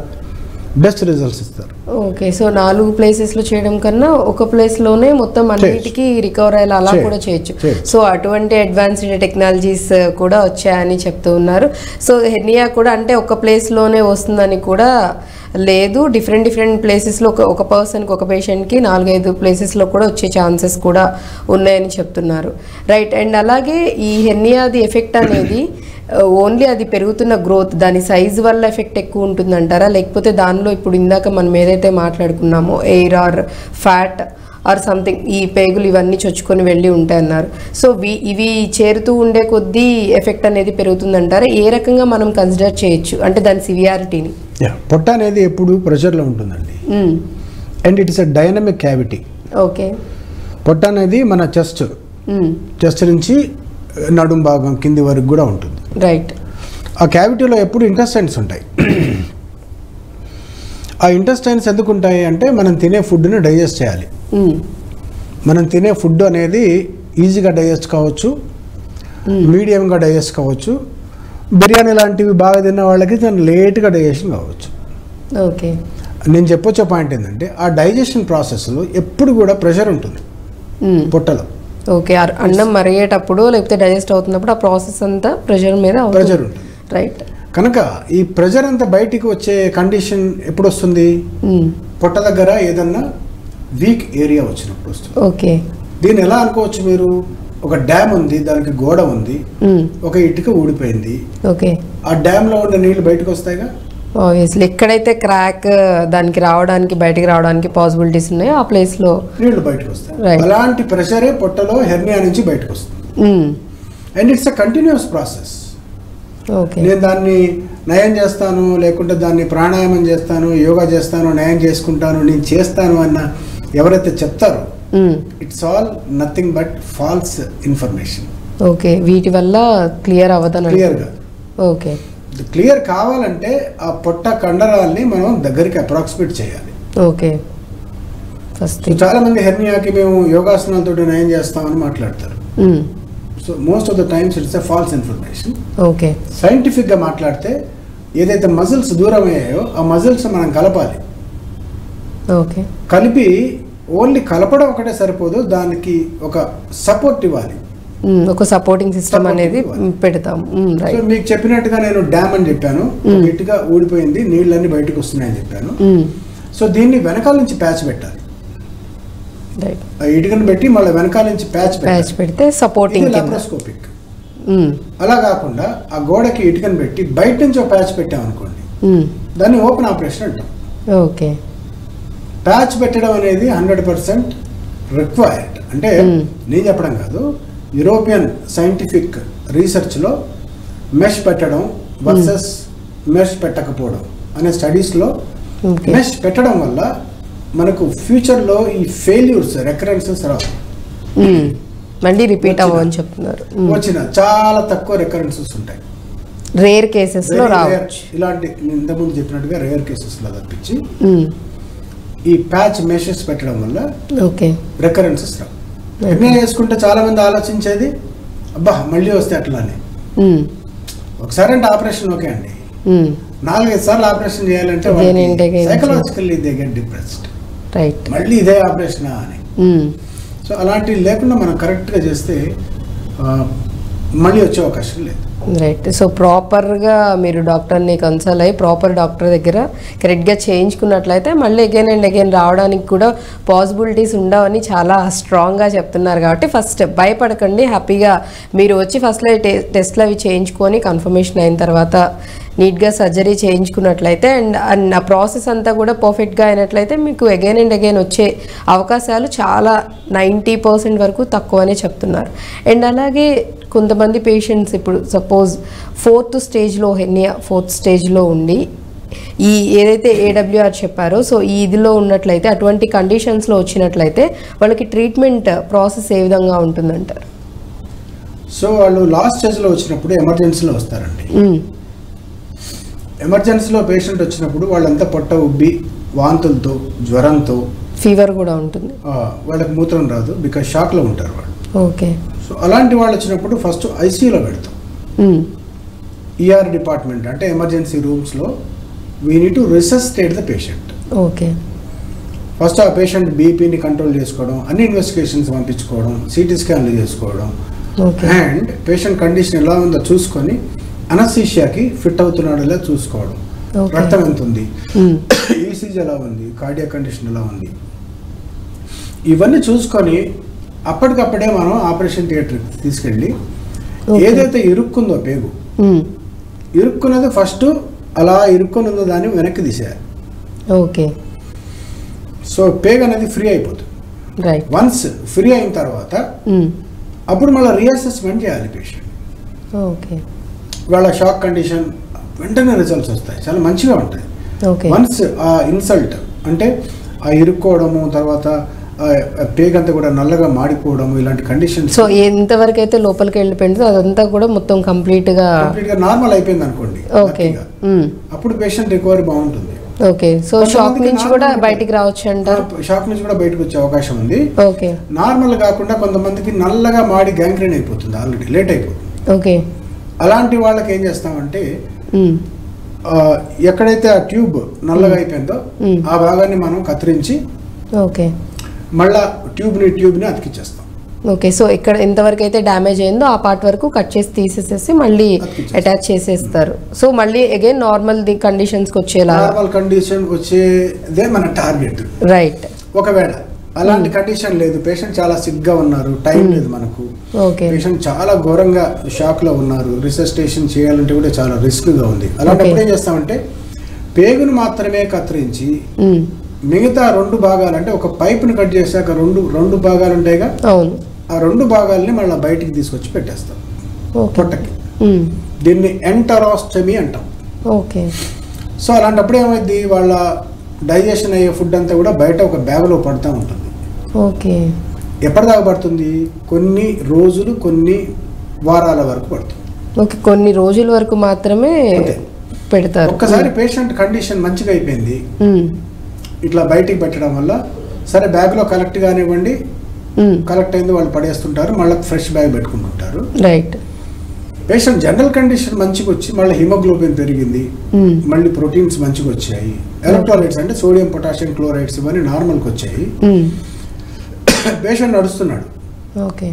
[SPEAKER 2] బెస్ట్ రిజల్ట్స్ ఇస్తారు.
[SPEAKER 1] ఓకే సో నాలుగు ప్లేసెస్లో చేయడం కన్నా ఒక ప్లేస్లోనే మొత్తం అన్నిటికీ రికవర్ అయ్యేలా అలా. కూడా చేయొచ్చు.
[SPEAKER 2] చేయొచ్చు.
[SPEAKER 1] సో అటువంటి అడ్వాన్స్డ్ టెక్నాలజీస్ కూడా వచ్చాయని చెప్తూ ఉన్నారు. సో హెర్నియా కూడా అంటే ఒక ప్లేస్లోనే వస్తుందని కూడా లేదు. డిఫరెంట్ డిఫరెంట్ ప్లేసెస్లో ఒక ఒక పర్సన్కి ఒక పేషెంట్కి నాలుగైదు ప్లేసెస్లో కూడా వచ్చే ఛాన్సెస్ కూడా ఉన్నాయని చెప్తున్నారు. రైట్ అండ్ అలాగే ఈ హెర్నియాది ఎఫెక్ట్ అనేది (coughs) ఓన్లీ అది పెరుగుతున్న గ్రోత్ దాని సైజ్ వల్ల ఎఫెక్ట్ ఎక్కువ ఉంటుందంటారా? లేకపోతే దానిలో ఇప్పుడు ఇందాక మనం ఏదైతే మాట్లాడుకున్నామో air or fat or something ఈ పేగులు ఇవన్నీ చొచ్చుకొని వెళ్ళి ఉంటాయన్నారు. సో వి ఇవి చేరుతూ ఉండే కొద్దీ ఎఫెక్ట్ అనేది పెరుగుతుందంటారా? ఏ రకంగా మనం కన్సిడర్ చేయొచ్చు? అంటే దాని సివియారిటీని
[SPEAKER 2] పొట్ట అనేది ఎప్పుడు ప్రెషర్లో ఉంటుందండి. And it is a dynamic cavity
[SPEAKER 1] okay
[SPEAKER 2] పొట్ట అనేది మన చెస్ట్ చెస్ట్ నుంచి నడుం భాగం కింది వరకు కూడా ఉంటుంది.
[SPEAKER 1] రైట్
[SPEAKER 2] ఆ క్యావిటీలో ఎప్పుడు ఇంటెస్టైన్స్ ఉంటాయి. ఆ ఇంటెస్టైన్స్ ఎందుకు ఉంటాయి అంటే మనం తినే ఫుడ్ని డైజెస్ట్ చేయాలి. మనం తినే ఫుడ్ అనేది ఈజీగా డైజెస్ట్ కావచ్చు మీడియంగా డైజెస్ట్ కావచ్చు బిర్యానీ లాంటివి బాగా తిన్న వాళ్ళకి దాన్ని లేట్గా డైజెషన్ కావచ్చు.
[SPEAKER 1] ఓకే
[SPEAKER 2] నేను చెప్పొచ్చే పాయింట్ ఏంటంటే ఆ డైజెషన్ ప్రాసెస్లో ఎప్పుడు కూడా ప్రెషర్ ఉంటుంది. పొట్టలో.
[SPEAKER 1] ఓకే అన్నం మరిగేటప్పుడు లేకపోతే డైజెస్ట్ అవుతున్నప్పుడు ఆ ప్రాసెస్ అంతా ప్రెషర్ మీద
[SPEAKER 2] ప్రెషర్
[SPEAKER 1] రైట్
[SPEAKER 2] కనుక ఈ ప్రెషర్ అంతా బయటికి వచ్చే కండిషన్ ఎప్పుడు వస్తుంది పొట్ట దగ్గర ఏదన్నా వీక్ ఏరియా వచ్చినప్పుడు వస్తుంది.
[SPEAKER 1] ఓకే
[SPEAKER 2] దీన్ని ఎలా అనుకోవచ్చు మీరు? ఒక డ్యామ్ ఉంది దానికి గోడ ఉంది. ఒక ఇటుక ఊడిపోయింది.
[SPEAKER 1] ఓకే
[SPEAKER 2] ఆ డ్యామ్లో ఉన్న నీళ్ళు బయటకు వస్తాయిగా?
[SPEAKER 1] ఆబ్వియస్లీ ఎక్కడైతే క్రాక్ దానికి రావడానికి బయటికి రావడానికి పాసిబిలిటీస్ ఉన్నాయో ఆ ప్లేస్లో
[SPEAKER 2] నీళ్ళు బయటకు వస్తాయి. అలాంటి ప్రెషరే పొట్టలో హెర్నియా నుంచి బయటకు వస్తుంది. And it's a continuous process
[SPEAKER 1] okay
[SPEAKER 2] నేను దాన్ని నయం చేస్తాను లేకుంటే దాన్ని ప్రాణాయామం చేస్తాను యోగా చేస్తాను నయం చేసుకుంటాను నేను చేస్తాను అన్న ఎవరైతే చెప్తారో it's all nothing but false information
[SPEAKER 1] okay వీటి వల్ల క్లియర్ అవ్వదని
[SPEAKER 2] క్లియర్గా
[SPEAKER 1] ఓకే
[SPEAKER 2] క్లియర్ కావాలంటే ఆ పొట్ట కండరాల్ని మనం దగ్గరికి అప్రాక్సిమేట్ చేయాలి.
[SPEAKER 1] ఓకే. ఫస్ట్
[SPEAKER 2] చాలా మంది హెర్నియాకి మేము యోగాసనాలతో నయం చేస్తామని మాట్లాడతారు. So most of the times it's a false information.
[SPEAKER 1] Okay.
[SPEAKER 2] సైంటిఫిక్గా మాట్లాడితే ఏదైతే మజిల్స్ దూరం అయ్యాయో ఆ మజిల్స్ మనం కలపాలి.
[SPEAKER 1] ఓకే.
[SPEAKER 2] కలిపి ఓన్లీ కలపడం ఒకటే సరిపోదు దానికి ఒక సపోర్ట్ ఇవ్వాలి.
[SPEAKER 1] ఒక సపోర్టింగ్ సిస్టమ్ అనేది. పెడతాం.
[SPEAKER 2] సో మీకు చెప్పినట్టుగా నేను డ్యామ్ అని చెప్పాను. గట్టిగా ఊడిపోయింది నీళ్ళన్నీ బయటకు వస్తున్నాయని చెప్పాను. సో దీన్ని వెనకాల నుంచి ప్యాచ్ పెట్టాలి.
[SPEAKER 1] రైట్
[SPEAKER 2] ఆ ఇటుకను పెట్టి మళ్ళీ వెనకాల నుంచి ప్యాచ్
[SPEAKER 1] ప్యాచ్ పెడితే సపోర్టింగ్
[SPEAKER 2] లాప్రోస్కోపిక్ అలా కాకుండా ఆ గోడకి ఇటుకను పెట్టి బయట నుంచి ఒక ప్యాచ్ పెట్టామనుకోండి దాన్ని ఓపెన్ ఆపరేషన్ అంటాం.
[SPEAKER 1] ఓకే.
[SPEAKER 2] ప్యాచ్ పెట్టడం అనేది హండ్రెడ్ పర్సెంట్ రిక్వైర్డ్ అంటే. నేను చెప్పడం కాదు యూరోపియన్ సైంటిఫిక్ రీసెర్చ్లో మెష్ పెట్టడం వర్సెస్ మెష్ పెట్టకపోవడం అనే స్టడీస్లో మెష్ పెట్టడం వల్ల మనకు ఫ్యూచర్లో ఈ ఫెయిల్యూర్స్ రెకరెన్సెస్ రావు.
[SPEAKER 1] మళ్ళీ రిపీట్ అవ్వని చెప్తున్నారు.
[SPEAKER 2] వచ్చిన చాలా తక్కువ రెకరెన్సెస్ ఉంటాయి.
[SPEAKER 1] రేర్
[SPEAKER 2] కేసెస్లో.
[SPEAKER 1] రావచ్చు
[SPEAKER 2] ఇలాంటి ఇంతకుముందు చెప్పినట్టుగా రేర్ కేసెస్లో తప్పించి
[SPEAKER 1] మ్మ్.
[SPEAKER 2] ఈ ప్యాచ్ మెషెస్ పెట్టడం వల్ల
[SPEAKER 1] ఓకే.
[SPEAKER 2] రెకరెన్సెస్ రావు. నిర్ణయం చేసుకుంటే చాలా మంది ఆలోచించేది అబ్బా మళ్ళీ వస్తే అట్లా అని. ఒకసారి అంటే ఆపరేషన్ ఓకే అండి. నాలుగైదు సార్లు ఆపరేషన్ చేయాలంటే. Psychologically they get depressed
[SPEAKER 1] right
[SPEAKER 2] మళ్ళీ ఇదే ఆపరేషన్ అని. సో అలాంటివి లేకుండా మనం కరెక్ట్గా చేస్తే మళ్ళీ వచ్చే అవకాశం లేదు
[SPEAKER 1] రైట్ సో ప్రాపర్గా మీరు డాక్టర్ని కన్సల్ట్ అయ్యి ప్రాపర్ డాక్టర్ దగ్గర కరెక్ట్గా చేయించుకున్నట్లయితే మళ్ళీ అగైన్ అండ్ అగైన్ రావడానికి కూడా పాసిబిలిటీస్ ఉండవని చాలా స్ట్రాంగ్గా చెప్తున్నారు కాబట్టి ఫస్ట్ భయపడకండి హ్యాపీగా మీరు వచ్చి ఫస్ట్లో టెస్ట్లు అవి చేయించుకొని కన్ఫర్మేషన్ అయిన తర్వాత నీట్గా సర్జరీ చేయించుకున్నట్లయితే అండ్ అండ్ ఆ ప్రాసెస్ అంతా కూడా పర్ఫెక్ట్గా అయినట్లయితే మీకు అగైన్ అండ్ అగైన్ వచ్చే అవకాశాలు చాలా నైంటీ పర్సెంట్ వరకు తక్కువనే చెప్తున్నారు. అండ్ అలాగే కొంతమంది పేషెంట్స్ ఇప్పుడు సపోజ్ ఫోర్త్ స్టేజ్లో హెర్నియా ఫోర్త్ స్టేజ్లో ఉండి ఈ ఏదైతే ఏడబ్ల్యూఆర్ చెప్పారో సో ఈ ఇదిలో ఉన్నట్లయితే అటువంటి కండిషన్స్లో వచ్చినట్లయితే వాళ్ళకి ట్రీట్మెంట్ ప్రాసెస్ ఏ విధంగా ఉంటుందంటారు?
[SPEAKER 2] సో వాళ్ళు లాస్ట్ స్టేజ్లో వచ్చినప్పుడు ఎమర్జెన్సీలో వస్తారండి. ఎమర్జెన్సీలో పేషెంట్ వచ్చినప్పుడు వాళ్ళంతా పొట్ట ఉబ్బి వాంతులతో జ్వరంతో
[SPEAKER 1] ఫీవర్ కూడా ఉంటుంది.
[SPEAKER 2] వాళ్ళకి మూత్రం రాదు బికాజ్ షాక్లో ఉంటారు వాళ్ళు.
[SPEAKER 1] ఓకే.
[SPEAKER 2] సో అలాంటి వాళ్ళు వచ్చినప్పుడు ఫస్ట్ ఐసీయూలో పెడతాం. ఈఆర్ డిపార్ట్మెంట్ అంటే emergency రూమ్స్లో we need to resuscitate the patient
[SPEAKER 1] okay.
[SPEAKER 2] First ఆ పేషెంట్ బీపీని కంట్రోల్ చేసుకోవడం అన్ని ఇన్వెస్టిగేషన్స్ పంపించుకోవడం సిటీ స్కాన్లు చేసుకోవడం.
[SPEAKER 1] ఓకే.
[SPEAKER 2] అండ్ పేషెంట్ కండిషన్ ఎలా ఉందో చూసుకొని అనస్థీషియాకి ఫిట్ అవుతున్నాడో లేదా చూసుకోవడం. రక్తం ఎంత ఉంది. ఈసీజీ ఎలా ఉంది కార్డియా కండిషన్ ఎలా ఉంది ఇవన్నీ చూసుకొని అప్పటికప్పుడే మనం ఆపరేషన్ థియేటర్కి తీసుకెళ్ళి. ఏదైతే ఇరుక్కుందో పేగు
[SPEAKER 1] మ్మ్.
[SPEAKER 2] ఇరుక్కున్నది ఫస్ట్ అలా ఇరుక్కొని ఉందో దాన్ని వెనక్కి తీసేయాలి
[SPEAKER 1] ఓకే
[SPEAKER 2] సో పేగ్ అనేది ఫ్రీ అయిపోతుంది వన్స్ ఫ్రీ అయిన తర్వాత
[SPEAKER 1] మ్మ్.
[SPEAKER 2] అప్పుడు మళ్ళీ రీఅసెస్మెంట్ చేయాలి పేషెంట్
[SPEAKER 1] ఓకే
[SPEAKER 2] వాళ్ళ షాక్ కండిషన్ వెంటనే రిజల్ట్స్ వస్తాయి. చాలా మంచిగా ఉంటాయి.
[SPEAKER 1] ఓకే
[SPEAKER 2] వన్స్ ఆ ఇన్సల్ట్ అంటే ఆ ఇరుక్కోవడము తర్వాత ఆ పేగ్ అంతా కూడా నల్లగా మాడిపోవడము ఇలాంటి కండిషన్స్
[SPEAKER 1] సో ఎంతవరకు అయితే లోపలికి వెళ్ళిపోయిందో అదంతా కూడా మొత్తం
[SPEAKER 2] కంప్లీట్గా కంప్లీట్గా నార్మల్ అయిపోయింది అనుకోండి
[SPEAKER 1] ఓకే. మ్మ్.
[SPEAKER 2] అప్పుడు పేషెంట్ రికవరీ బాగుంటుంది.
[SPEAKER 1] ఓకే సో షాక్ నుంచి కూడా బయటికి రావచ్చు అంటారు?
[SPEAKER 2] షాక్ నుంచి కూడా బయటకు వచ్చే అవకాశం ఉంది.
[SPEAKER 1] ఓకే
[SPEAKER 2] నార్మల్ కాకుండా కొంతమందికి నల్లగా మాడి గ్యాంగ్రీన్ అయిపోతుంది ఆల్రెడీ లేట్ అయిపోతుంది.
[SPEAKER 1] ఓకే
[SPEAKER 2] అలాంటి వాళ్ళకి ఏం చేస్తామంటే ఎక్కడైతే ఆ ట్యూబ్ నల్లగా అయిపోయిందో. ఆ భాగాన్ని మనం కత్తిరించి
[SPEAKER 1] ఓకే.
[SPEAKER 2] మళ్ళా ట్యూబ్ని ట్యూబ్ని అతికిచ్చేస్తాం.
[SPEAKER 1] ఓకే సో ఇక్కడ ఎంతవరకు అయితే డ్యామేజ్ అయిందో ఆ పార్ట్ వరకు కట్ చేసి తీసేసేసి మళ్ళీ. అటాచ్ చేసేస్తారు. సో మళ్ళీ అగైన్ నార్మల్ ది కండిషన్స్కి వచ్చేలా?
[SPEAKER 2] నార్మల్ కండిషన్ వచ్చేదే మన టార్గెట్.
[SPEAKER 1] రైట్
[SPEAKER 2] ఒకవేళ అలాంటి కండిషన్ లేదు. పేషెంట్ చాలా సిగ్గా ఉన్నారు. టైం లేదు మనకు. పేషెంట్ చాలా ఘోరంగా షాక్లో ఉన్నారు. రిసస్టేషన్ చేయాలంటే కూడా చాలా రిస్క్గా ఉంది. అలాంటప్పుడు. ఏం చేస్తామంటే పేగును మాత్రమే కత్తిరించి
[SPEAKER 1] మ్మ్.
[SPEAKER 2] మిగతా రెండు భాగాలు అంటే ఒక పైపుని కట్ చేశాక రెండు రెండు భాగాలు ఉంటాయిగా? ఆ రెండు భాగాల్ని మళ్ళీ బయటికి తీసుకొచ్చి పెట్టేస్తాం. పొట్టకి. దీన్ని ఎంటరాస్టమీ అంటాం.
[SPEAKER 1] ఓకే
[SPEAKER 2] సో అలాంటప్పుడు ఏమైంది వాళ్ళ డైజెషన్ అయ్యే ఫుడ్ అంతా కూడా బయట ఒక బ్యాగ్లో పడుతూ ఉంటుంది
[SPEAKER 1] ఓకే.
[SPEAKER 2] ఎప్పటిదాకా పడుతుంది? కొన్ని రోజులు కొన్ని వారాల వరకు పడుతుంది.
[SPEAKER 1] ఓకే కొన్ని రోజుల వరకు మాత్రమే. పెడతారు.
[SPEAKER 2] ఒక్కసారి పేషెంట్ కండిషన్ మంచిగా అయిపోయింది. ఇట్లా బయటికి పెట్టడం వల్ల సరే బ్యాగ్లో కలెక్ట్ కానివ్వండి. కలెక్ట్ అయింది వాళ్ళు పడేస్తుంటారు. మళ్ళీ ఫ్రెష్ బ్యాగ్ పెట్టుకుంటుంటారు.
[SPEAKER 1] రైట్.
[SPEAKER 2] పేషెంట్ జనరల్ కండిషన్ మంచిగా వచ్చి మళ్ళీ హిమోగ్లోబిన్ పెరిగింది. మళ్ళీ ప్రోటీన్స్ మంచిగా వచ్చాయి. ఎలక్ట్రోలైట్స్ అంటే సోడియం పొటాషియం క్లోరైడ్స్ ఇవన్నీ నార్మల్కి వచ్చాయి. పేషెంట్ నడుస్తున్నాడు.
[SPEAKER 1] ఓకే.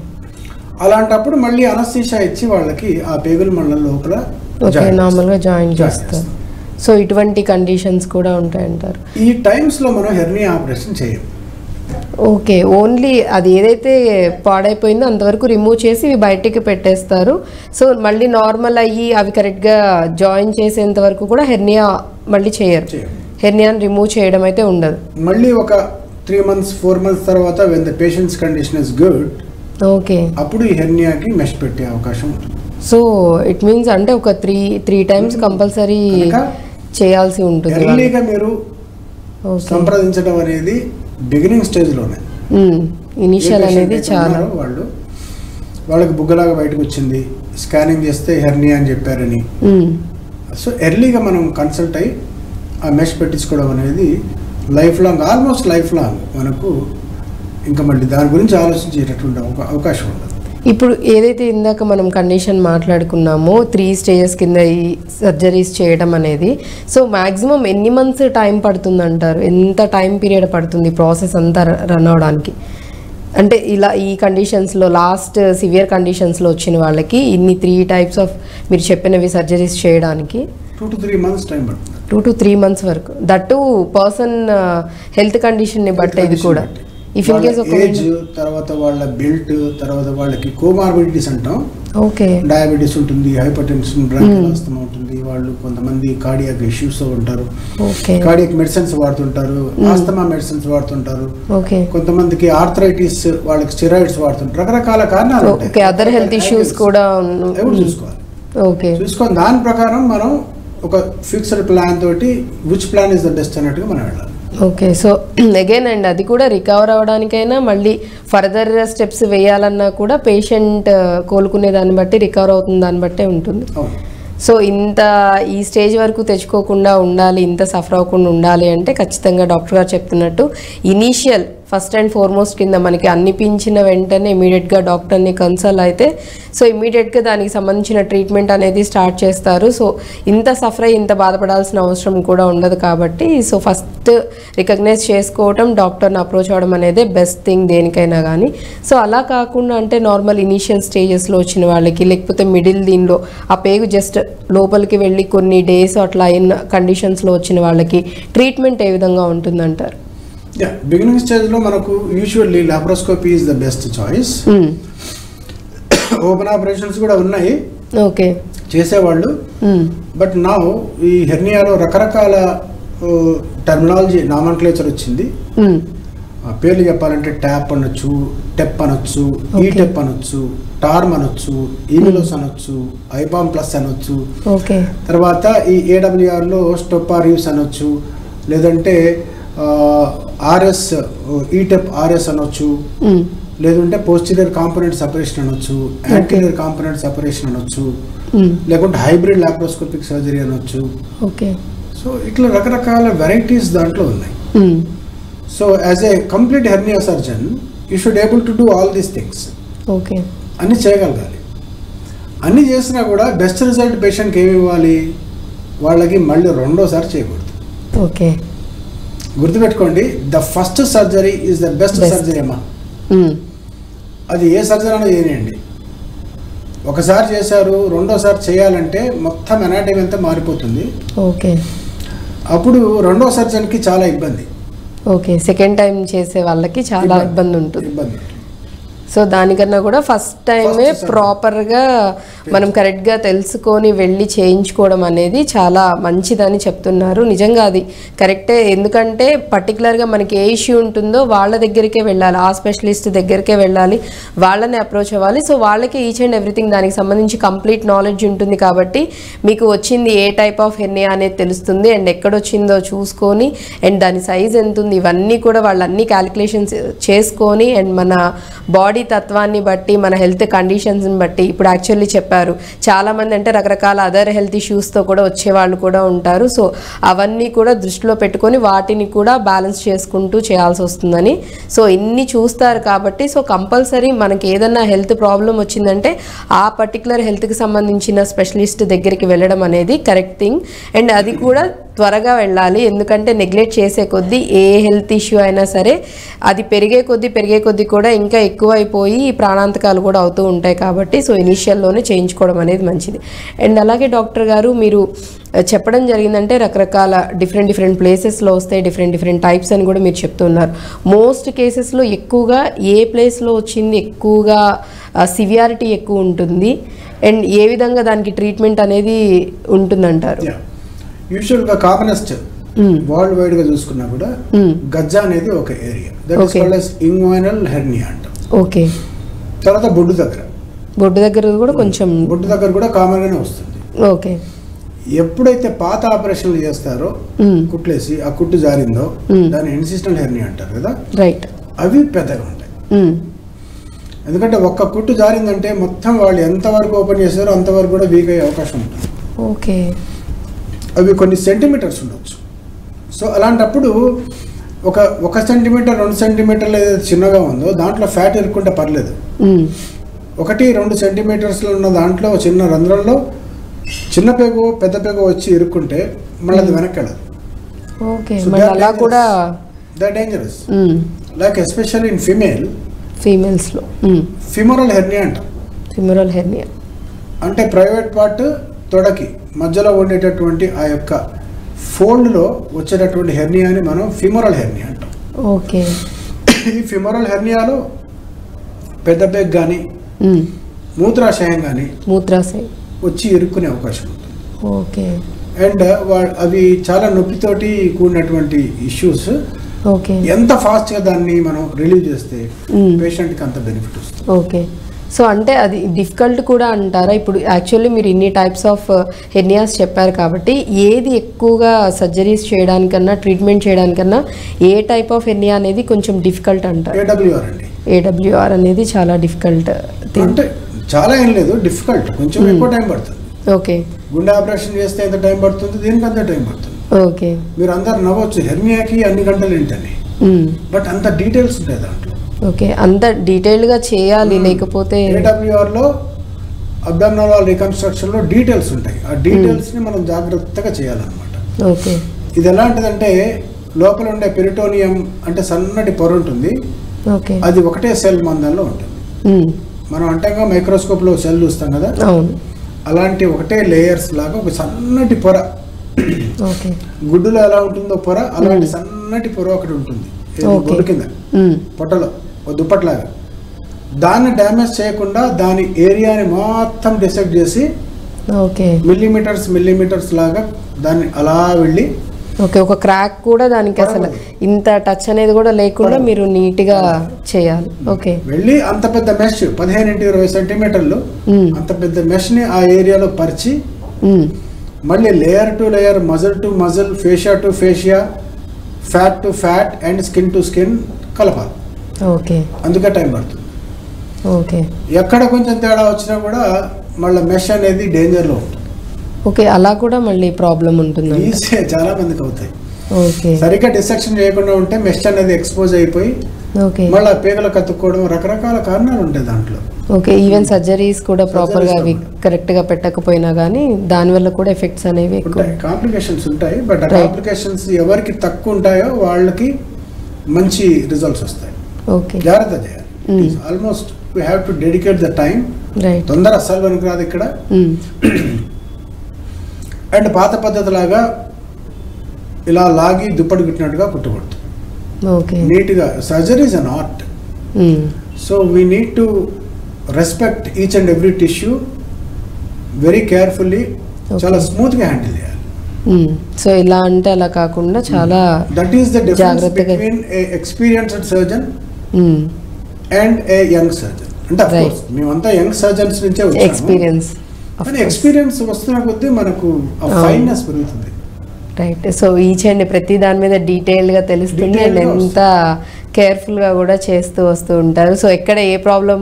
[SPEAKER 2] అలాంటప్పుడు మళ్ళీ అనస్థీషా ఇచ్చి వాళ్ళకి ఆ పేగులు మళ్ళీ లోపల
[SPEAKER 1] నార్మల్గా జాయిన్ చేస్తారు. సో ఇటువంటి కండిషన్స్ కూడా ఉంటాయంటారు?
[SPEAKER 2] ఈ టైమ్స్లో మనం హెర్నియా ఆపరేషన్ చేయం.
[SPEAKER 1] ఓకే ఓన్లీ అది ఏదైతే పాడైపోయిందో అంతవరకు రిమూవ్ చేసి ఇవి బయటికి పెట్టేస్తారు. సో మళ్ళీ నార్మల్ అయ్యి అవి కరెక్ట్గా జాయిన్ చేసేంత వరకు కూడా హెర్నియా మళ్ళీ చేయరు.
[SPEAKER 2] చేయం
[SPEAKER 1] హెర్నియాని రిమూవ్ చేయడం అయితే ఉండదు.
[SPEAKER 2] మళ్ళీ ఒక త్రీ మంత్స్ ఫోర్ మంత్స్ తర్వాత when the patients condition is good
[SPEAKER 1] okay
[SPEAKER 2] అప్పుడు ఈ హెర్నియాకి మెష్ పెట్టే అవకాశం ఉంటుంది.
[SPEAKER 1] సో ఇట్ మీన్స్ అంటే ఒక త్రీ త్రీ టైమ్స్ కంపల్సరీ చేయాల్సి ఉంటుంది.
[SPEAKER 2] ఎర్లీగా మీరు సంప్రదించడం అనేది బిగినింగ్ స్టేజ్లోనే
[SPEAKER 1] ఇనిషియల్ అనేది చాలా.
[SPEAKER 2] వాళ్ళు. వాళ్ళకి బుగ్గలాగా బయటకు వచ్చింది స్కానింగ్ చేస్తే హెర్నియా అని చెప్పారని. సో ఎర్లీగా మనం కన్సల్ట్ అయ్యి ఆ మెష్ పెట్టించుకోవడం అనేది life long almost life long మనకు ఇంకా మళ్ళీ దాని గురించి ఆలోచించేటటువంటి అవకాశం ఉండదు.
[SPEAKER 1] ఇప్పుడు ఏదైతే ఇందాక మనం కండిషన్ మాట్లాడుకున్నామో త్రీ స్టేజెస్ కింద ఈ సర్జరీస్ చేయడం అనేది సో మాక్సిమం ఎన్ని మంత్స్ టైం పడుతుంది అంటారు ఎంత టైం పీరియడ్ పడుతుంది ప్రాసెస్ అంతా రన్ అవడానికి? అంటే ఇలా ఈ కండిషన్స్లో లాస్ట్ సివియర్ కండిషన్స్లో వచ్చిన వాళ్ళకి ఇన్ని త్రీ టైప్స్ ఆఫ్ మీరు చెప్పినవి సర్జరీస్ చేయడానికి
[SPEAKER 2] టూ టు త్రీ మంత్స్
[SPEAKER 1] వరకు. దట్టు పర్సన్ హెల్త్ కండిషన్ని బట్టి ఇది కూడా. ఇఫ్ ఇన్ కేస్ ఒక
[SPEAKER 2] ఏజ్ తర్వాత వాళ్ళ బిల్ట్ తర్వాత వాళ్ళకి కోమార్బిడిటీస్ అంటాం.
[SPEAKER 1] ఓకే.
[SPEAKER 2] డయాబెటీస్ ఉంటుంది హైపర్ టెన్షన్ బ్రాంకిలాస్తమా ఉంటుంది. వాళ్ళు కొంతమంది కార్డియాక్ ఇష్యూస్ ఉంటారు. కార్డియాక్ మెడిసిన్స్ వాడుతుంటారు. ఆస్తమా మెడిసిన్స్ వాడుతుంటారు. కొంతమందికి ఆర్థరైటిస్ వాళ్ళకి స్టెరాయిడ్స్ వాడుతుంటారు. రకరకాల కారణాలు.
[SPEAKER 1] ఓకే. అదర్ హెల్త్ ఇష్యూస్ కూడా
[SPEAKER 2] కూడా చూసుకోవాలి?
[SPEAKER 1] ఓకే.
[SPEAKER 2] చూసుకొని దాని ప్రకారం మనం ఒక ఫిక్స్డ్ ప్లాన్ తోటి which plan is the best అన్నట్టుగా మనం వెళ్ళాలి.
[SPEAKER 1] ఓకే సో (clears throat) అగైన్ అండి అది కూడా రికవర్ అవ్వడానికైనా మళ్ళీ ఫర్దర్ స్టెప్స్ వేయాలన్నా కూడా పేషెంట్ కోలుకునే దాన్ని బట్టి రికవర్ అవుతుంది దాన్ని బట్టే ఉంటుంది. సో ఇంత ఈ స్టేజ్ వరకు తెచ్చుకోకుండా ఉండాలి ఇంత సఫర్ అవ్వకుండా ఉండాలి అంటే ఖచ్చితంగా డాక్టర్ గారు చెప్తున్నట్టు ఇనీషియల్ ఫస్ట్ అండ్ ఫార్మోస్ట్ కింద మనకి అనిపించిన వెంటనే ఇమీడియట్గా డాక్టర్ని కన్సల్ట్ అయితే సో ఇమీడియట్గా దానికి సంబంధించిన ట్రీట్మెంట్ అనేది స్టార్ట్ చేస్తారు. సో ఇంత సఫర్ అయ్యి ఇంత బాధపడాల్సిన అవసరం కూడా ఉండదు కాబట్టి సో ఫస్ట్ రికగ్నైజ్ చేసుకోవటం డాక్టర్ని అప్రోచ్ అవ్వడం అనేది బెస్ట్ థింగ్ దేనికైనా కానీ సో అలా కాకుండా అంటే నార్మల్ ఇనీషియల్ స్టేజెస్లో వచ్చిన వాళ్ళకి లేకపోతే మిడిల్ దీనిలో ఆ పేగు జస్ట్ లోపలికి వెళ్ళి కొన్ని డేస్ అట్లా అయిన కండిషన్స్లో వచ్చిన వాళ్ళకి ట్రీట్మెంట్ ఏ విధంగా ఉంటుందంటారు?
[SPEAKER 2] యా బిగినింగ్ స్టేజ్లో మనకు usually laparoscopy is the best choice open operations కూడా ఉన్నాయి.
[SPEAKER 1] ఓకే
[SPEAKER 2] చేసేవాళ్ళు. బట్ నా ఈ హెర్నియాలో రకరకాల టర్మినాలజీ నామన్క్లేచర్ వచ్చింది. ఆ పేర్లు చెప్పాలంటే ట్యాప్ అనొచ్చు టెప్ అనొచ్చు ఈ. టెప్ అనొచ్చు టార్మ్ అనొచ్చు ఈమిలోస్ అనొచ్చు ఐబామ్ ప్లస్ అనొచ్చు.
[SPEAKER 1] ఓకే
[SPEAKER 2] తర్వాత ఈ ఏడబ్ల్యూఆర్లో స్టోపారివ్స్ అనొచ్చు. లేదంటే ఆర్ఎస్ ఈటెప్ ఆర్ఎస్ అనొచ్చు. లేదంటే పోస్టీరియర్ కాంపోనెంట్ సపరేషన్ అనొచ్చు. యాంటీరియర్ కాంపోనెంట్ సపరేషన్ అనొచ్చు. లేకుంటే హైబ్రిడ్ లాప్రోస్కోపిక్ సర్జరీ అనొచ్చు.
[SPEAKER 1] ఓకే.
[SPEAKER 2] సో ఇట్లా రకరకాల వెరైటీస్ దాంట్లో ఉన్నాయి. So as a complete hernia surgeon you should able to do all these things.
[SPEAKER 1] Okay.
[SPEAKER 2] అన్నీ చేయగలగాలి. అన్నీ చేసినా కూడా బెస్ట్ రిజల్ట్ పేషెంట్కి ఏమి ఇవ్వాలి? వాళ్ళకి మళ్ళీ రెండోసారి చేయకూడదు.
[SPEAKER 1] ఓకే.
[SPEAKER 2] గుర్తుపెట్టుకోండి the first surgery is the best. Surgery అమ్మా. అది ఏ సర్జరీ అయినా చేయనియండి. ఒకసారి చేశారు రెండోసారి చేయాలంటే మొత్తం ఎనాటమీ అంతా మారిపోతుంది.
[SPEAKER 1] ఓకే
[SPEAKER 2] అప్పుడు రెండో సర్జన్కి చాలా ఇబ్బంది.
[SPEAKER 1] ఓకే సెకండ్ టైం చేసే వాళ్ళకి చాలా ఇబ్బంది ఉంటుంది.
[SPEAKER 2] ఇబ్బంది.
[SPEAKER 1] సో దానికన్నా కూడా ఫస్ట్ టైమే. ప్రాపర్గా మనం కరెక్ట్గా తెలుసుకొని వెళ్ళి చేయించుకోవడం అనేది చాలా మంచిదని చెప్తున్నారు. నిజంగా అది కరెక్టే ఎందుకంటే పర్టికులర్గా మనకి ఏ ఇష్యూ ఉంటుందో వాళ్ళ దగ్గరికే వెళ్ళాలి. ఆ స్పెషలిస్ట్ దగ్గరికే వెళ్ళాలి. వాళ్ళని అప్రోచ్ అవ్వాలి. సో వాళ్ళకి ఈచ్ అండ్ ఎవ్రీథింగ్ దానికి సంబంధించి కంప్లీట్ నాలెడ్జ్ ఉంటుంది కాబట్టి మీకు వచ్చింది ఏ టైప్ ఆఫ్ హెర్నియా అనేది తెలుస్తుంది అండ్ ఎక్కడొచ్చిందో చూసుకొని అండ్ దాని సైజ్ ఎంత ఉంది ఇవన్నీ కూడా వాళ్ళు అన్ని క్యాలిక్యులేషన్స్ చేసుకొని అండ్ మన బాడీ తత్వాన్ని బట్టి మన హెల్త్ కండిషన్స్ని బట్టి ఇప్పుడు యాక్చువల్లీ చెప్పారు. చాలామంది అంటే రకరకాల అదర్ హెల్త్ ఇష్యూస్తో కూడా వచ్చే వాళ్ళు కూడా ఉంటారు. సో అవన్నీ కూడా దృష్టిలో పెట్టుకొని వాటిని కూడా బ్యాలెన్స్ చేసుకుంటూ చేయాల్సి వస్తుందని. సో ఇన్ని చూస్తారు కాబట్టి సో కంపల్సరీ మనకి ఏదన్నా హెల్త్ ప్రాబ్లం వచ్చిందంటే ఆ పర్టికులర్ హెల్త్కి సంబంధించిన స్పెషలిస్ట్ దగ్గరికి వెళ్ళడం అనేది కరెక్ట్ థింగ్. అండ్ అది కూడా త్వరగా వెళ్ళాలి. ఎందుకంటే నెగ్లెక్ట్ చేసే కొద్దీ ఏ హెల్త్ ఇష్యూ అయినా సరే అది పెరిగే కొద్దీ పెరిగే కొద్దీ కూడా ఇంకా ఎక్కువైపోయి ప్రాణాంతకాలు కూడా అవుతూ ఉంటాయి కాబట్టి సో ఇనీషియల్లోనే చేయించుకోవడం అనేది మంచిది. అండ్ అలాగే డాక్టర్ గారు మీరు చెప్పడం జరిగిందంటే రకరకాల డిఫరెంట్ డిఫరెంట్ ప్లేసెస్లో వస్తాయి డిఫరెంట్ డిఫరెంట్ టైప్స్ అని కూడా మీరు చెప్తున్నారు. మోస్ట్ కేసెస్లో ఎక్కువగా ఏ ప్లేస్లో వచ్చింది ఎక్కువగా సివియారిటీ ఎక్కువ ఉంటుంది. అండ్ ఏ విధంగా దానికి ట్రీట్మెంట్ అనేది ఉంటుందంటారు?
[SPEAKER 2] యూజువల్గా కామనెస్ట్
[SPEAKER 1] మ్మ్.
[SPEAKER 2] వరల్డ్ వైడ్గా చూసుకున్నా కూడా. గజ్జా అనేది ఒక area that is. Called inguinal hernia అంటాం
[SPEAKER 1] ఓకే
[SPEAKER 2] తర్వాత బొడ్డు దగ్గర
[SPEAKER 1] బొడ్డు దగ్గర కూడా కొంచెం
[SPEAKER 2] బొడ్డు దగ్గర కూడా కామన్ గానే వస్తుంది
[SPEAKER 1] ఓకే
[SPEAKER 2] ఎప్పుడైతే పాత ఆపరేషన్లు చేస్తారో. కుట్లేసి ఆ కుట్టు జారిందో
[SPEAKER 1] మ్మ్.
[SPEAKER 2] దాన్ని ఇన్సిస్టెంట్ హెర్నియా అంటారు కదా
[SPEAKER 1] రైట్
[SPEAKER 2] అవి పెద్దగా ఉంటాయి. ఎందుకంటే ఒక్క కుట్టు జారిందంటే మొత్తం వాళ్ళు ఎంతవరకు ఓపెన్ చేశారో అంతవరకు కూడా వీక్ అయ్యే అవకాశం ఉంటుంది
[SPEAKER 1] ఓకే
[SPEAKER 2] అవి కొన్ని సెంటీమీటర్స్ ఉండొచ్చు. సో అలాంటప్పుడు ఒక ఒక సెంటీమీటర్ రెండు సెంటీమీటర్లు ఏదైతే చిన్నగా ఉందో దాంట్లో ఫ్యాట్ ఇరుక్కుంటే పర్లేదు. ఒకటి రెండు సెంటీమీటర్స్లో ఉన్న దాంట్లో చిన్న రంధ్రంలో చిన్న పేగు పెద్ద పేగు వచ్చి ఇరుక్కుంటే మళ్ళీ అది వెనక్కి.
[SPEAKER 1] కూడా
[SPEAKER 2] the dangerous like especially in female
[SPEAKER 1] ఫీమేల్స్లో
[SPEAKER 2] femoral hernia అంటాం
[SPEAKER 1] ఫిమరల్ హెర్నియా
[SPEAKER 2] అంటే ప్రైవేట్ పార్ట్ తొడకి. మధ్యలో ఉండేటటువంటి ఆ యొక్క ఫోల్డ్లో వచ్చేటటువంటి హెర్నియాని మనం ఫిమోరల్ హెర్నియా అంటాం.
[SPEAKER 1] ఓకే.
[SPEAKER 2] ఈ ఫిమోరల్ హెర్నియాలో పెద్ద బెగ్ కానీ మూత్రాశయం కానీ
[SPEAKER 1] మూత్రాశయం.
[SPEAKER 2] వచ్చి ఇరుక్కునే అవకాశం ఉంటుంది.
[SPEAKER 1] ఓకే.
[SPEAKER 2] అండ్ అవి చాలా నొప్పితోటి కూడినటువంటి ఇష్యూస్.
[SPEAKER 1] ఓకే.
[SPEAKER 2] ఎంత ఫాస్ట్గా దాన్ని మనం రిలీవ్ చేస్తే. పేషెంట్కి అంత బెనిఫిట్ వస్తుంది.
[SPEAKER 1] ఓకే. సో అంటే అది డిఫికల్ట్ కూడా అంటారా? ఇప్పుడు యాక్చువల్లీ మీరు ఇన్ని టైప్స్ ఆఫ్ హెర్నియాస్ చెప్పారు కాబట్టి ఏది ఎక్కువగా సర్జరీస్ చేయడానికన్నా ట్రీట్మెంట్ చేయడానికన్నా ఏ టైప్ ఆఫ్ హెర్నియా అనేది కొంచెం డిఫికల్ట్ అంటారు?
[SPEAKER 2] ఏడబ్ల్యూఆర్
[SPEAKER 1] అనేది చాలా డిఫికల్ట్
[SPEAKER 2] అంటే చాలా ఏం లేదు డిఫికల్ట్ కొంచెం ఎక్కువ టైం పడుతుంది.
[SPEAKER 1] ఓకే
[SPEAKER 2] గుండె ఆపరేషన్ చేస్తే ఎంత టైం పడుతుంది? దీనికి అంత టైం పడుతుంది?
[SPEAKER 1] ఓకే
[SPEAKER 2] మీరు అందరు నవ్వచ్చు హెర్నియాకి అన్ని గంటలు ఏంటని. బట్ అంత డీటెయిల్స్ ఉంటాయి దాంట్లో.
[SPEAKER 1] ఓకే అంత డీటెయిల్డ్గా చేయాలి లేకపోతే
[SPEAKER 2] ఏడబ్ల్యూఆర్లో అబ్డామినల్ వాల్ రికన్స్ట్రక్షన్లో డీటెయిల్స్ ఉంటాయి. ఆ డీటెయిల్స్ని మనం జాగ్రత్తగా చేయాలన్నమాట.
[SPEAKER 1] ఓకే.
[SPEAKER 2] ఇది ఎలాంటిదంటే లోపల ఉండే పెరిటోనియం అంటే సన్నటి పొర ఉంటుంది.
[SPEAKER 1] ఓకే.
[SPEAKER 2] అది ఒకటే సెల్ మందంలో ఉంటుంది. మనం అంటేగా మైక్రోస్కోప్లో సెల్ చూస్తాం కదా?
[SPEAKER 1] అవును.
[SPEAKER 2] అలాంటి ఒకటే లేయర్స్ లాగా ఒక సన్నటి పొర.
[SPEAKER 1] ఓకే.
[SPEAKER 2] గుడ్డులో ఎలా ఉంటుందో పొర అలాంటి సన్నటి పొర ఒకటి ఉంటుంది. కింద పొట్టలో. ఓ దుప్పట్లాగా. దాన్ని డ్యామేజ్ చేయకుండా దాని ఏరియాని మొత్తం డిసెక్ట్ చేసి
[SPEAKER 1] ఓకే.
[SPEAKER 2] మిల్లీమీటర్స్ మిల్లీమీటర్స్ లాగా దాన్ని అలా వెళ్ళి
[SPEAKER 1] ఓకే ఒక క్రాక్ కూడా దానికి అసలు ఇంత టచ్ అనేది కూడా లేకుండా మీరు నీట్గా చేయాలి. ఓకే.
[SPEAKER 2] వెళ్ళి అంత పెద్ద మెష్ పదిహేను ఇంటి ఇరవై సెంటీమీటర్లు అంత పెద్ద మెష్ని ఆ ఏరియాలో పరిచి మళ్ళీ layer to layer muscle to muscle fascia to fascia fat to fat and skin to skin కలపాలి.
[SPEAKER 1] ఓకే.
[SPEAKER 2] అందుకే టైం పడుతుంది.
[SPEAKER 1] ఓకే.
[SPEAKER 2] ఎక్కడ కొంచెం తేడా వచ్చినా కూడా మళ్ళీ మెష్ అనేది డేంజర్లో ఉంటుంది.
[SPEAKER 1] ఓకే అలా కూడా మళ్ళీ ప్రాబ్లం ఉంటుంది
[SPEAKER 2] చాలా మందికి అవుతాయి.
[SPEAKER 1] ఓకే.
[SPEAKER 2] సరిగ్గా డిసెక్షన్ చేయకుండా ఉంటే మెష్ అనేది ఎక్స్పోజ్ అయిపోయి
[SPEAKER 1] ఓకే.
[SPEAKER 2] మళ్ళీ పీగలు కత్తుక్కోవడం రకరకాల కారణాలు ఉంటాయి దాంట్లో.
[SPEAKER 1] ఓకే ఈవెన్ సర్జరీస్ కూడా ప్రాపర్గా అవి
[SPEAKER 2] Surgeries
[SPEAKER 1] కరెక్ట్గా పెట్టకపోయినా కానీ దానివల్ల కూడా ఎఫెక్ట్స్ అనేవి
[SPEAKER 2] ఉంటాయి. కాంప్లికేషన్స్ ఉంటాయి బట్. కాంప్లికేషన్స్ ఎవరికి తక్కువ ఉంటాయో వాళ్ళకి మంచి రిజల్ట్స్ వస్తాయి.
[SPEAKER 1] ఓకే
[SPEAKER 2] జాగ్రత్త (clears throat) చేయాలి
[SPEAKER 1] Mm.
[SPEAKER 2] Almost we have to dedicate the time
[SPEAKER 1] right
[SPEAKER 2] తొందర అస్సలు పనికి రాదు ఇక్కడ అండ్ పాత పద్ధతి లాగా ఇలా లాగి దుప్పటి కుట్టినట్టుగా కుట్టకూడదు
[SPEAKER 1] ఓకే
[SPEAKER 2] నీట్గా surgeries an art so we need to respect each and every tissue very carefully చాలా స్మూత్గా హ్యాండిల్ చేయాలి.
[SPEAKER 1] సో ఇలా అంటే అలా కాకుండా చాలా
[SPEAKER 2] దట్ ఈస్ ద డిఫరెన్స్
[SPEAKER 1] జాగ్రత్తగా-
[SPEAKER 2] between a experienced surgeon
[SPEAKER 1] hmm,
[SPEAKER 2] and a young surgeon అంటే అఫ్
[SPEAKER 1] Right.
[SPEAKER 2] కోర్స్ మేమంతా యంగ్ సర్జన్స్ నుంచే
[SPEAKER 1] ఎక్స్పీరియన్స్
[SPEAKER 2] కానీ ఎక్స్పీరియన్స్ వస్తున్న కొద్దీ మనకు. ఫైన్నెస్ పెరుగుతుంది.
[SPEAKER 1] రైట్ సో ఈచ్ అండ్ ప్రతి దాని మీద డీటెయిల్గా తెలుస్తుంది అండ్ ఎంత కేర్ఫుల్గా కూడా చేస్తూ వస్తూ ఉంటారు. సో ఎక్కడ ఏ ప్రాబ్లం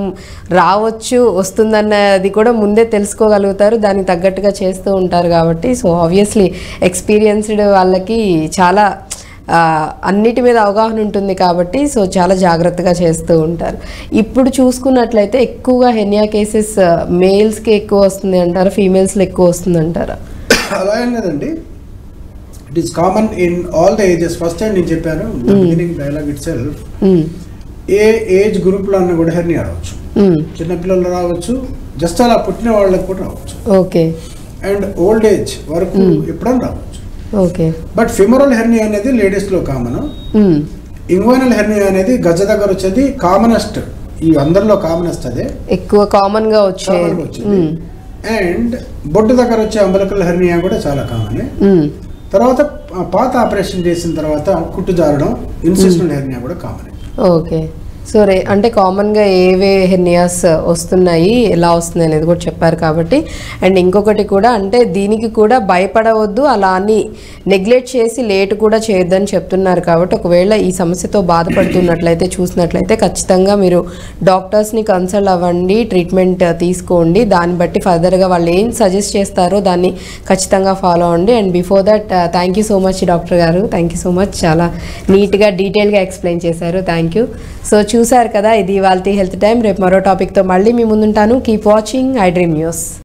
[SPEAKER 1] రావచ్చు వస్తుందన్నది కూడా ముందే తెలుసుకోగలుగుతారు. దానికి తగ్గట్టుగా చేస్తూ ఉంటారు కాబట్టి. సో ఆబ్వియస్లీ ఎక్స్పీరియన్స్డ్ వాళ్ళకి చాలా అన్నిటి మీద అవగాహన ఉంటుంది కాబట్టి సో చాలా జాగ్రత్తగా చేస్తూ ఉంటారు. ఇప్పుడు చూసుకున్నట్లయితే ఎక్కువగా హెనియా కేసెస్ మేల్స్కి ఎక్కువ వస్తుంది అంటారా ఫీమేల్స్లో ఎక్కువ వస్తుంది అంటారా?
[SPEAKER 2] అలా ఏం లేదండి. It is common in all the ages first time నేను చెప్పాను beginning dialogue itself a age గ్రూప్లో అన్న కూడా హెర్నియా రావచ్చు.
[SPEAKER 1] మ్,
[SPEAKER 2] చిన్నపిల్లలు రావచ్చు జస్ట్ అలా పుట్టిన వాళ్ళకి కూడా రావచ్చు.
[SPEAKER 1] ఓకే
[SPEAKER 2] అండ్ ఓల్డ్ ఏజ్ వరకు ఎప్పుడైనా రావచ్చు.
[SPEAKER 1] ఓకే.
[SPEAKER 2] బట్ ఫిమరల్ హెర్నియా అనేది లేడీస్లో కామన్
[SPEAKER 1] మ్,
[SPEAKER 2] ఇంగ్వైనల్ హెర్నియా అనేది గజ్జ దగ్గర వచ్చేది కామనెస్ట్ ఈ అందరిలో కామనెస్ట్ అదే.
[SPEAKER 1] ఎక్కువ
[SPEAKER 2] కామన్గా వచ్చింది. అండ్ బొడ్డు దగ్గర వచ్చే అంబలికల్ హెర్నియా కూడా చాలా కామన్ తర్వాత ఆ పాత ఆపరేషన్ చేసిన తర్వాత కుట్టు జారడం ఇన్సిస్టల్ హెర్నియా కూడా కామన్
[SPEAKER 1] ఓకే. సో రే అంటే కామన్గా ఏవే హెర్నియాస్ వస్తున్నాయి ఎలా వస్తున్నాయి అనేది కూడా చెప్పారు కాబట్టి. అండ్ ఇంకొకటి కూడా అంటే దీనికి కూడా భయపడవద్దు అలా అని నెగ్లెక్ట్ చేసి లేట్ కూడా చేయొద్దని చెప్తున్నారు కాబట్టి ఒకవేళ ఈ సమస్యతో బాధపడుతున్నట్లయితే చూసినట్లయితే ఖచ్చితంగా మీరు డాక్టర్స్ని కన్సల్ట్ అవ్వండి ట్రీట్మెంట్ తీసుకోండి. దాన్ని బట్టి ఫర్దర్గా వాళ్ళు ఏం సజెస్ట్ చేస్తారో దాన్ని ఖచ్చితంగా ఫాలో అవ్వండి. And before that thank you so much doctor గారు. థ్యాంక్ యూ సో మచ్ చాలా నీట్గా డీటెయిల్గా ఎక్స్ప్లెయిన్ చేశారు. థ్యాంక్ యూ సో చూశారు కదా ఇది వాళ్ళ హెల్త్ టైం. రేపు మరో టాపిక్తో మళ్ళీ మీ ముందుంటాను. Keep watching I dream news